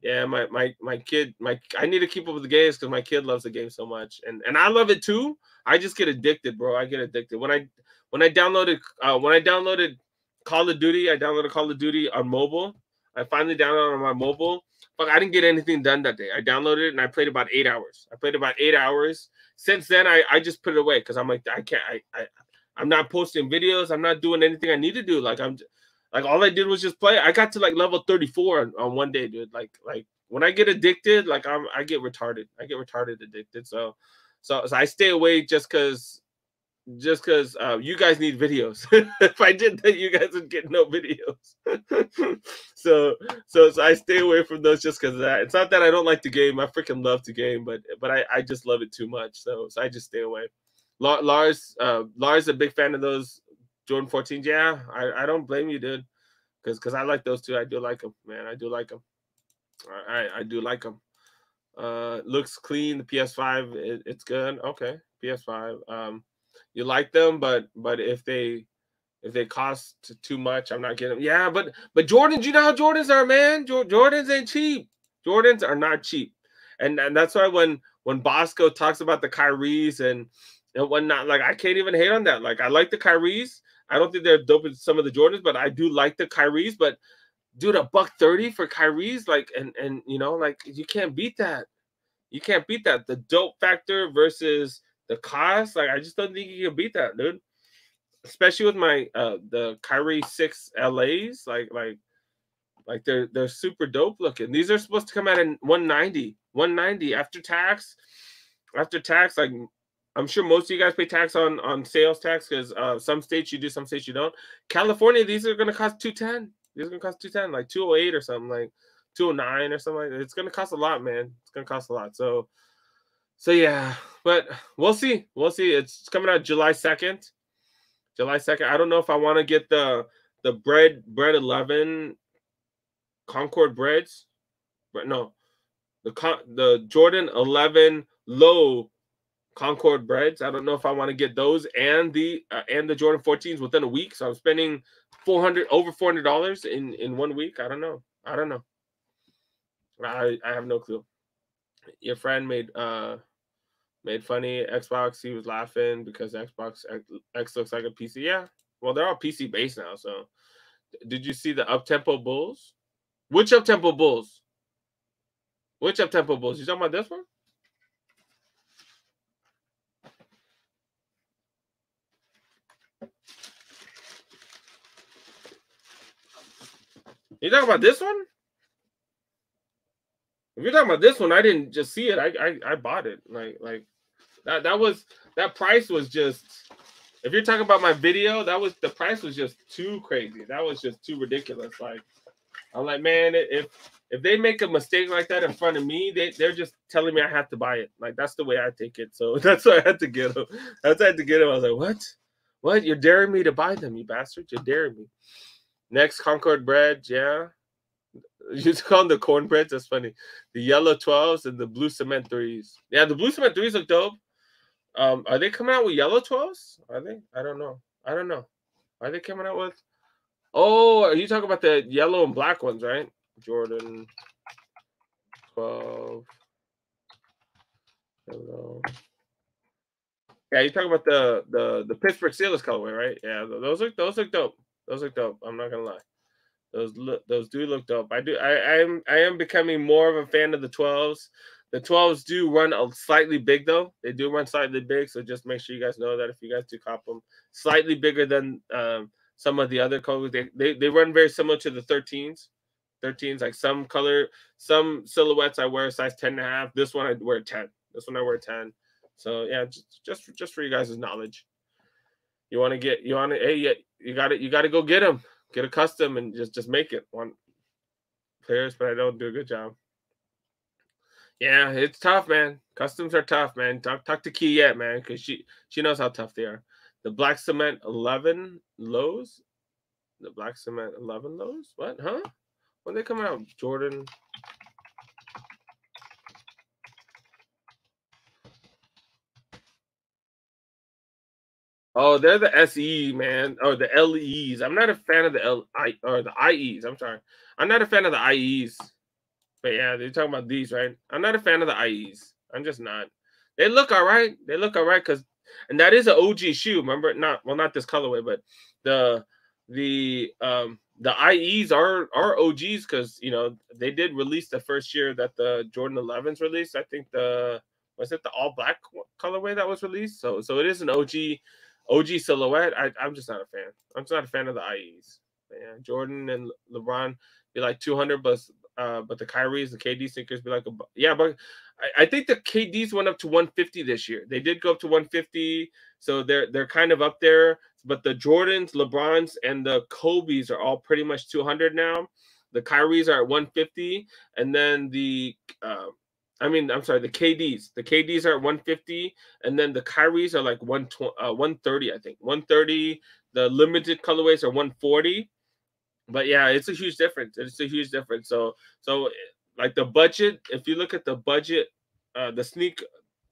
yeah, my my my kid, my I need to keep up with the games because my kid loves the game so much, and and I love it too. I just get addicted, bro. I get addicted when I when I downloaded uh, when I downloaded Call of Duty. I downloaded Call of Duty on mobile. I finally downloaded on my mobile. But I didn't get anything done that day. I downloaded it and I played about eight hours. I played about eight hours. Since then, I, I just put it away because I'm like I can't. I, I I'm not posting videos. I'm not doing anything I need to do. Like I'm like all I did was just play. I got to like level 34 on, on one day, dude. Like like when I get addicted, like I'm I get retarded. I get retarded addicted. So so, so I stay away just because just because uh, you guys need videos. [laughs] if I did that, you guys would get no videos. [laughs] so, so, so I stay away from those just because that. It's not that I don't like the game. I freaking love the game, but but I, I just love it too much. So, so I just stay away. Lars, uh, Lars, a big fan of those Jordan 14, yeah, I, I don't blame you, dude. Because because I like those two. I do like them, man. I do like them. I, I do like them. Uh, looks clean. The PS5, it, it's good. Okay, PS5. Um, you like them, but but if they if they cost too much, I'm not getting them. Yeah, but but Jordans, you know how Jordans are, man. Jordans ain't cheap. Jordans are not cheap, and and that's why when when Bosco talks about the Kyries and and whatnot, like I can't even hate on that. Like I like the Kyries, I don't think they're dope as some of the Jordans, but I do like the Kyries. But dude, a buck thirty for Kyries, like, and and you know, like you can't beat that. You can't beat that. The dope factor versus the cost, like I just don't think you can beat that, dude. Especially with my uh the Kyrie six LAs, like like Like they're they're super dope looking. These are supposed to come out in 190, 190 after tax. After tax, like I'm sure most of you guys pay tax on on sales tax because uh, some states you do, some states you don't. California, these are gonna cost 210. These are gonna cost 210, like 208 or something, like 209 or something like that. It's gonna cost a lot, man. It's gonna cost a lot. So so yeah, but we'll see. We'll see. It's coming out July 2nd. July 2nd. I don't know if I want to get the the bread bread 11 Concord Breds. But no. The the Jordan 11 low Concord Breds. I don't know if I want to get those and the uh, and the Jordan 14s within a week. So I'm spending 400 over 400 dollars in in one week. I don't know. I don't know. I I have no clue. Your friend made uh made funny Xbox. He was laughing because Xbox X looks like a PC. Yeah, well they're all PC based now. So did you see the up tempo bulls? Which up tempo bulls? Which up tempo bulls? You talking about this one? You talking about this one? If you're talking about this one, I didn't just see it. I I, I bought it. Like like that that was that price was just. If you're talking about my video, that was the price was just too crazy. That was just too ridiculous. Like I'm like, man, if if they make a mistake like that in front of me, they they're just telling me I have to buy it. Like that's the way I take it. So [laughs] that's why I had to get them. That's why I had to get them. I was like, what? What? You're daring me to buy them, you bastard! You're daring me. Next, Concord Bred, yeah. [laughs] You call them the cornbreads. That's funny. The yellow 12s and the blue cement threes. Yeah, the blue cement threes look dope. Um, are they coming out with yellow 12s? Are they? I don't know. I don't know. Are they coming out with? Oh, are you talking about the yellow and black ones, right? Jordan 12. Hello. Yeah, you talking about the the the Pittsburgh Steelers colorway, right? Yeah, those look those look dope. Those look dope. I'm not gonna lie. Those look those do look dope. I do I, I am I am becoming more of a fan of the 12s. The 12s do run a slightly big though. They do run slightly big, so just make sure you guys know that if you guys do cop them, slightly bigger than um, some of the other colors. They, they they run very similar to the 13s. 13s, like some color, some silhouettes I wear size 10 and a half. This one I wear 10. This one I wear 10. So yeah, just just, just for you guys' knowledge. You want to get you want to hey you got it you got to go get them get a custom and just just make it one players but I don't do a good job. Yeah, it's tough, man. Customs are tough, man. Talk talk to Key yet, man, because she she knows how tough they are. The black cement eleven lows, the black cement eleven lows. What? Huh? When they come out, Jordan Oh, they're the SE man, or the LEs. I'm not a fan of the L I or the IEs. I'm sorry, I'm not a fan of the IEs. But yeah, they're talking about these, right? I'm not a fan of the IEs. I'm just not. They look all right. They look all right because, and that is an OG shoe. Remember, not well, not this colorway, but the the um the IEs are are OGs because you know they did release the first year that the Jordan 11s released. I think the was it the all black colorway that was released. So so it is an OG OG silhouette, I, I'm just not a fan. I'm just not a fan of the IEs. yeah, Jordan and LeBron be like 200, but uh, but the Kyrie's, the KD sneakers be like a yeah, but I, I think the KDs went up to 150 this year. They did go up to 150, so they're they're kind of up there. But the Jordans, LeBrons, and the Kobe's are all pretty much 200 now. The Kyrie's are at 150, and then the uh, I mean, I'm sorry, the KDs. The KDs are at 150, and then the Kyries are like 120, uh, 130, I think. 130. The limited colorways are 140. But yeah, it's a huge difference. It's a huge difference. So, so like the budget, if you look at the budget, uh, the sneak,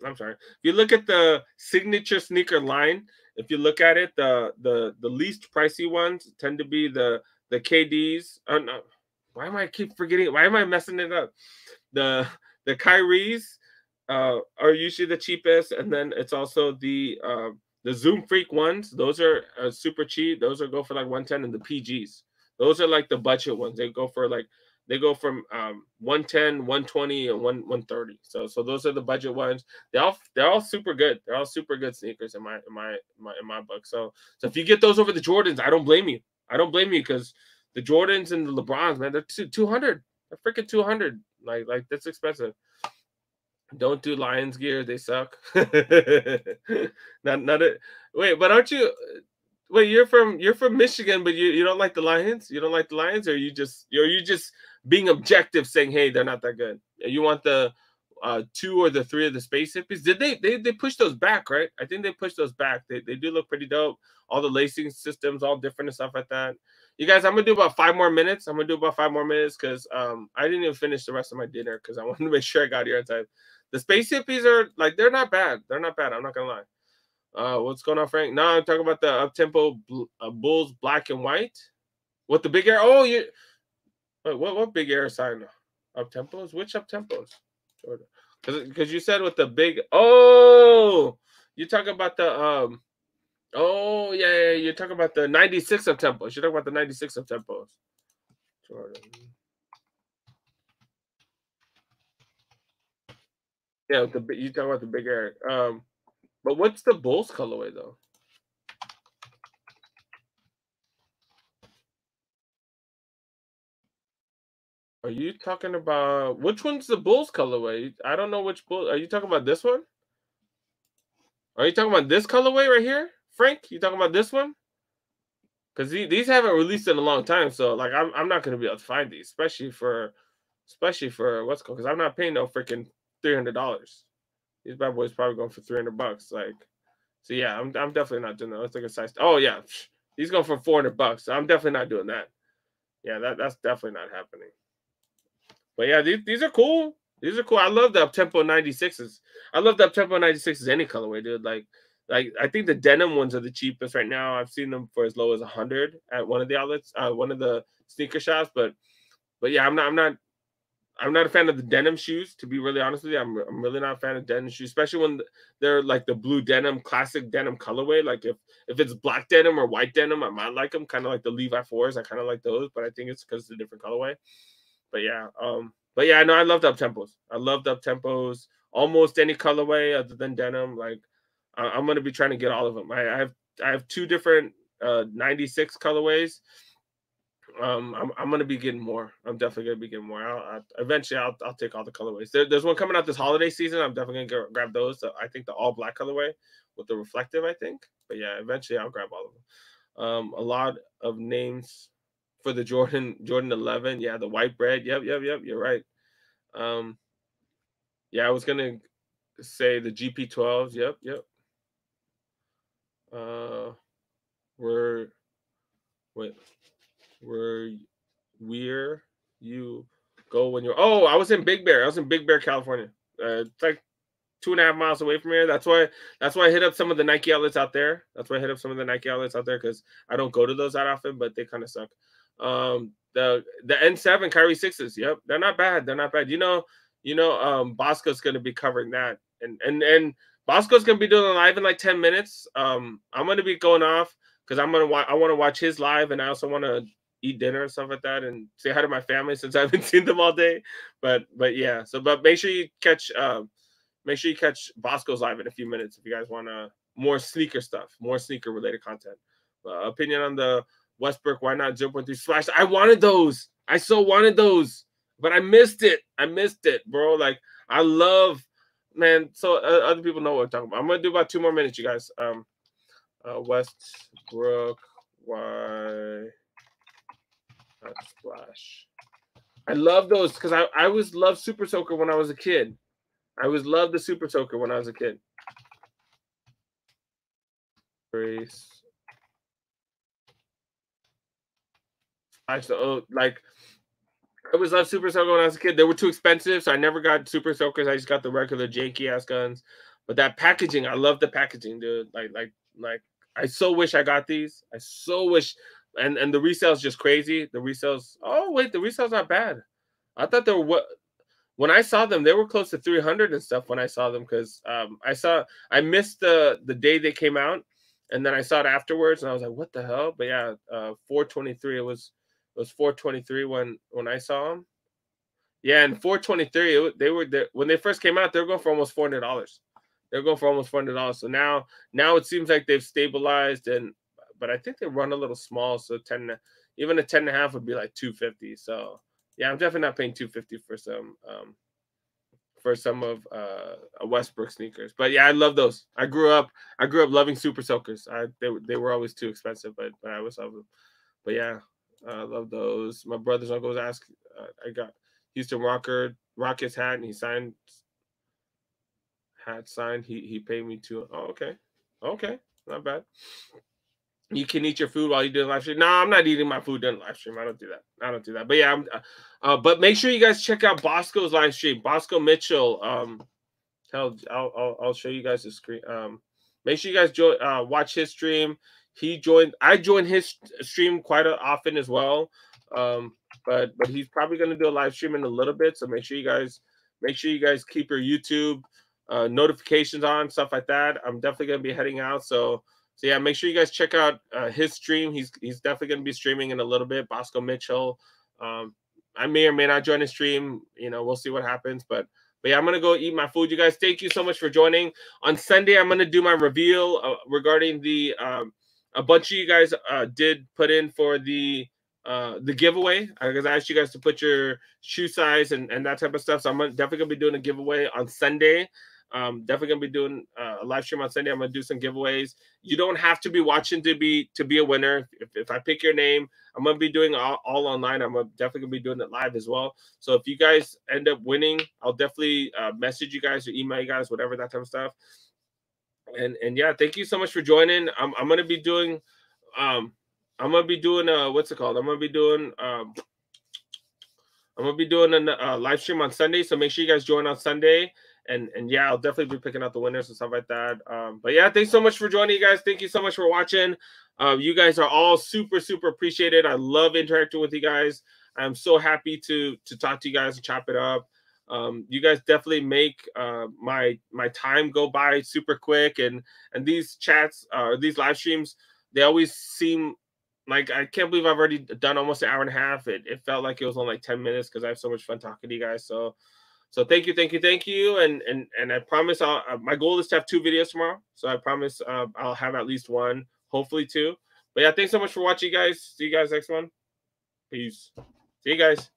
I'm sorry, if you look at the signature sneaker line, if you look at it, the the the least pricey ones tend to be the the KDs. Oh no, why am I keep forgetting? Why am I messing it up? The the Kyries uh, are usually the cheapest, and then it's also the uh, the Zoom Freak ones. Those are uh, super cheap. Those are go for like 110, and the PGs. Those are like the budget ones. They go for like they go from um, 110, 120, and 1 130. So so those are the budget ones. They all they're all super good. They're all super good sneakers in my in my, in my in my book. So so if you get those over the Jordans, I don't blame you. I don't blame you because the Jordans and the LeBrons, man, they're two hundred. They're freaking two hundred. Like like that's expensive. Don't do Lions gear; they suck. [laughs] not not it. Wait, but aren't you? Wait, you're from you're from Michigan, but you, you don't like the Lions? You don't like the Lions, or you just you're you just being objective, saying, "Hey, they're not that good." You want the uh, two or the three of the space hippies. Did they they they push those back, right? I think they pushed those back. They they do look pretty dope. All the lacing systems, all different and stuff like that. You guys, I'm gonna do about five more minutes. I'm gonna do about five more minutes because um I didn't even finish the rest of my dinner because I [laughs] wanted to make sure I got here on time. The space hippies are like they're not bad. They're not bad. I'm not gonna lie. Uh, what's going on, Frank? No, I'm talking about the up tempo uh, Bulls black and white. What the big air? Oh, you. Wait, what what big air sign? Up tempos? Which up tempos? Jordan. Because you said with the big. Oh, you talk about the um. Oh yeah, yeah, you're talking about the 96 up tempos. You're talking about the 96 up tempos. Jordan. Yeah, the you talk about the big air. Um, but what's the Bulls colorway though? Are you talking about which one's the Bulls colorway? I don't know which bull. Are you talking about this one? Are you talking about this colorway right here, Frank? You talking about this one? Because these haven't released in a long time, so like I'm I'm not gonna be able to find these, especially for especially for what's called because I'm not paying no freaking three hundred dollars. These bad boys probably going for three hundred bucks. Like, so yeah, I'm I'm definitely not doing that. Let's take a size. Oh yeah, he's going for four hundred bucks. So I'm definitely not doing that. Yeah, that that's definitely not happening. But yeah, these, these are cool. These are cool. I love the tempo 96s. I love the tempo 96s any colorway, dude. Like, like I think the denim ones are the cheapest right now. I've seen them for as low as a hundred at one of the outlets, uh, one of the sneaker shops. But, but yeah, I'm not, I'm not, I'm not a fan of the denim shoes. To be really honest with you, I'm, I'm really not a fan of denim shoes, especially when they're like the blue denim, classic denim colorway. Like if if it's black denim or white denim, I might like them, kind of like the Levi fours. I kind of like those, but I think it's because it's a different colorway but yeah, um, but yeah, no, I loved up tempos. I loved up tempos. Almost any colorway other than denim. Like I- am gonna be trying to get all of them. I, I have I have two different uh 96 colorways. Um, I'm, I'm gonna be getting more. I'm definitely gonna be getting more. I'll, I'll eventually I'll, I'll take all the colorways. There, there's one coming out this holiday season. I'm definitely gonna go, grab those. I think the all black colorway with the reflective. I think, but yeah, eventually I'll grab all of them. Um, a lot of names for the [laughs] Jordan Jordan 11. Yeah, the white bread. Yep, yep, yep. You're right. Um, yeah, I was gonna say the GP12s. Yep, yep. Uh, we're wait, where, where you go when you're? Oh, I was in Big Bear. I was in Big Bear, California. Uh, it's like two and a half miles away from here. That's why that's why I hit up some of the Nike outlets out there. That's why I hit up some of the Nike outlets out there because I don't go to those that often, but they kind of suck. Um, the the N7 Kyrie sixes. Yep, they're not bad. They're not bad. You know, you know, um, Bosco's going to be covering that, and and and Bosco's going to be doing live in like ten minutes. Um, I'm going to be going off because I'm gonna wa- I want to watch his live, and I also want to eat dinner and stuff like that, and say hi to my family since I haven't [laughs] seen them all day. But but yeah, so but make sure you catch um, make sure you catch Bosco's live in a few minutes if you guys want to more sneaker stuff, more sneaker related content. Uh, opinion on the Westbrook, why not 0.3 splash? I wanted those. I so wanted those, but I missed it. I missed it, bro. Like I love, man. So uh, other people know what I'm talking about. I'm gonna do about two more minutes, you guys. Um, uh, Westbrook, why splash? I love those because I I always loved Super Soaker when I was a kid. I always loved the Super Soaker when I was a kid. Grace. I so oh, like I was loved Super Soaker when I was a kid. They were too expensive, so I never got Super Soakers. I just got the regular janky ass guns. But that packaging, I love the packaging, dude. Like, like, like, I so wish I got these. I so wish, and and the resale's just crazy. The resales. Oh wait, the resale's not bad. I thought they were what. When I saw them, they were close to 300 and stuff. When I saw them, because um, I saw I missed the the day they came out, and then I saw it afterwards, and I was like, "What the hell?" But yeah, uh, 423. It was it was 423 when when I saw them. Yeah, and 423 it, they were there when they first came out. They were going for almost 400 dollars. They're going for almost 400 dollars. So now now it seems like they've stabilized and but I think they run a little small. So 10 even a 10 and a half would be like 250. So yeah, I'm definitely not paying 250 for some um for some of uh Westbrook sneakers. But yeah, I love those. I grew up I grew up loving super soakers. I they, they were always too expensive, but but I always love them. But yeah, I love those. My brother's uncles asked uh, I got Houston Rocker Rockets hat and he signed hat signed. He he paid me to oh okay. Okay, not bad you can eat your food while you do the live stream. No, I'm not eating my food during live stream. I don't do that. I don't do that. But yeah, I'm, uh, uh but make sure you guys check out Bosco's live stream. Bosco Mitchell. Um, I'll, I'll, I'll show you guys the screen. Um, make sure you guys join, uh, watch his stream. He joined. I joined his stream quite often as well. Um, but but he's probably going to do a live stream in a little bit. So make sure you guys make sure you guys keep your YouTube uh, notifications on stuff like that. I'm definitely going to be heading out. So so yeah, make sure you guys check out uh, his stream. He's he's definitely going to be streaming in a little bit. Bosco Mitchell. Um, I may or may not join his stream. You know, we'll see what happens. But but yeah, I'm gonna go eat my food. You guys, thank you so much for joining. On Sunday, I'm gonna do my reveal uh, regarding the um, a bunch of you guys uh, did put in for the uh, the giveaway because I asked you guys to put your shoe size and, and that type of stuff. So I'm definitely gonna be doing a giveaway on Sunday. Um, definitely gonna be doing uh, a live stream on Sunday. I'm gonna do some giveaways. You don't have to be watching to be to be a winner. If, if I pick your name, I'm gonna be doing all, all online. I'm definitely gonna be doing it live as well. So if you guys end up winning, I'll definitely uh, message you guys or email you guys, whatever that type of stuff. And and yeah, thank you so much for joining. I'm I'm gonna be doing um I'm gonna be doing uh what's it called? I'm gonna be doing um I'm gonna be doing a uh, live stream on Sunday. So make sure you guys join on Sunday and and yeah, I'll definitely be picking out the winners and stuff like that. Um, but yeah, thanks so much for joining, you guys. Thank you so much for watching. Um, you guys are all super super appreciated. I love interacting with you guys. I'm so happy to to talk to you guys and chop it up. Um, you guys definitely make uh, my my time go by super quick, and and these chats, uh, these live streams, they always seem like I can't believe I've already done almost an hour and a half. It, it felt like it was only like 10 minutes because I have so much fun talking to you guys. So so thank you, thank you, thank you, and and and I promise. I'll, uh, my goal is to have two videos tomorrow. So I promise uh, I'll have at least one, hopefully two. But yeah, thanks so much for watching, guys. See you guys next one. Peace. See you guys.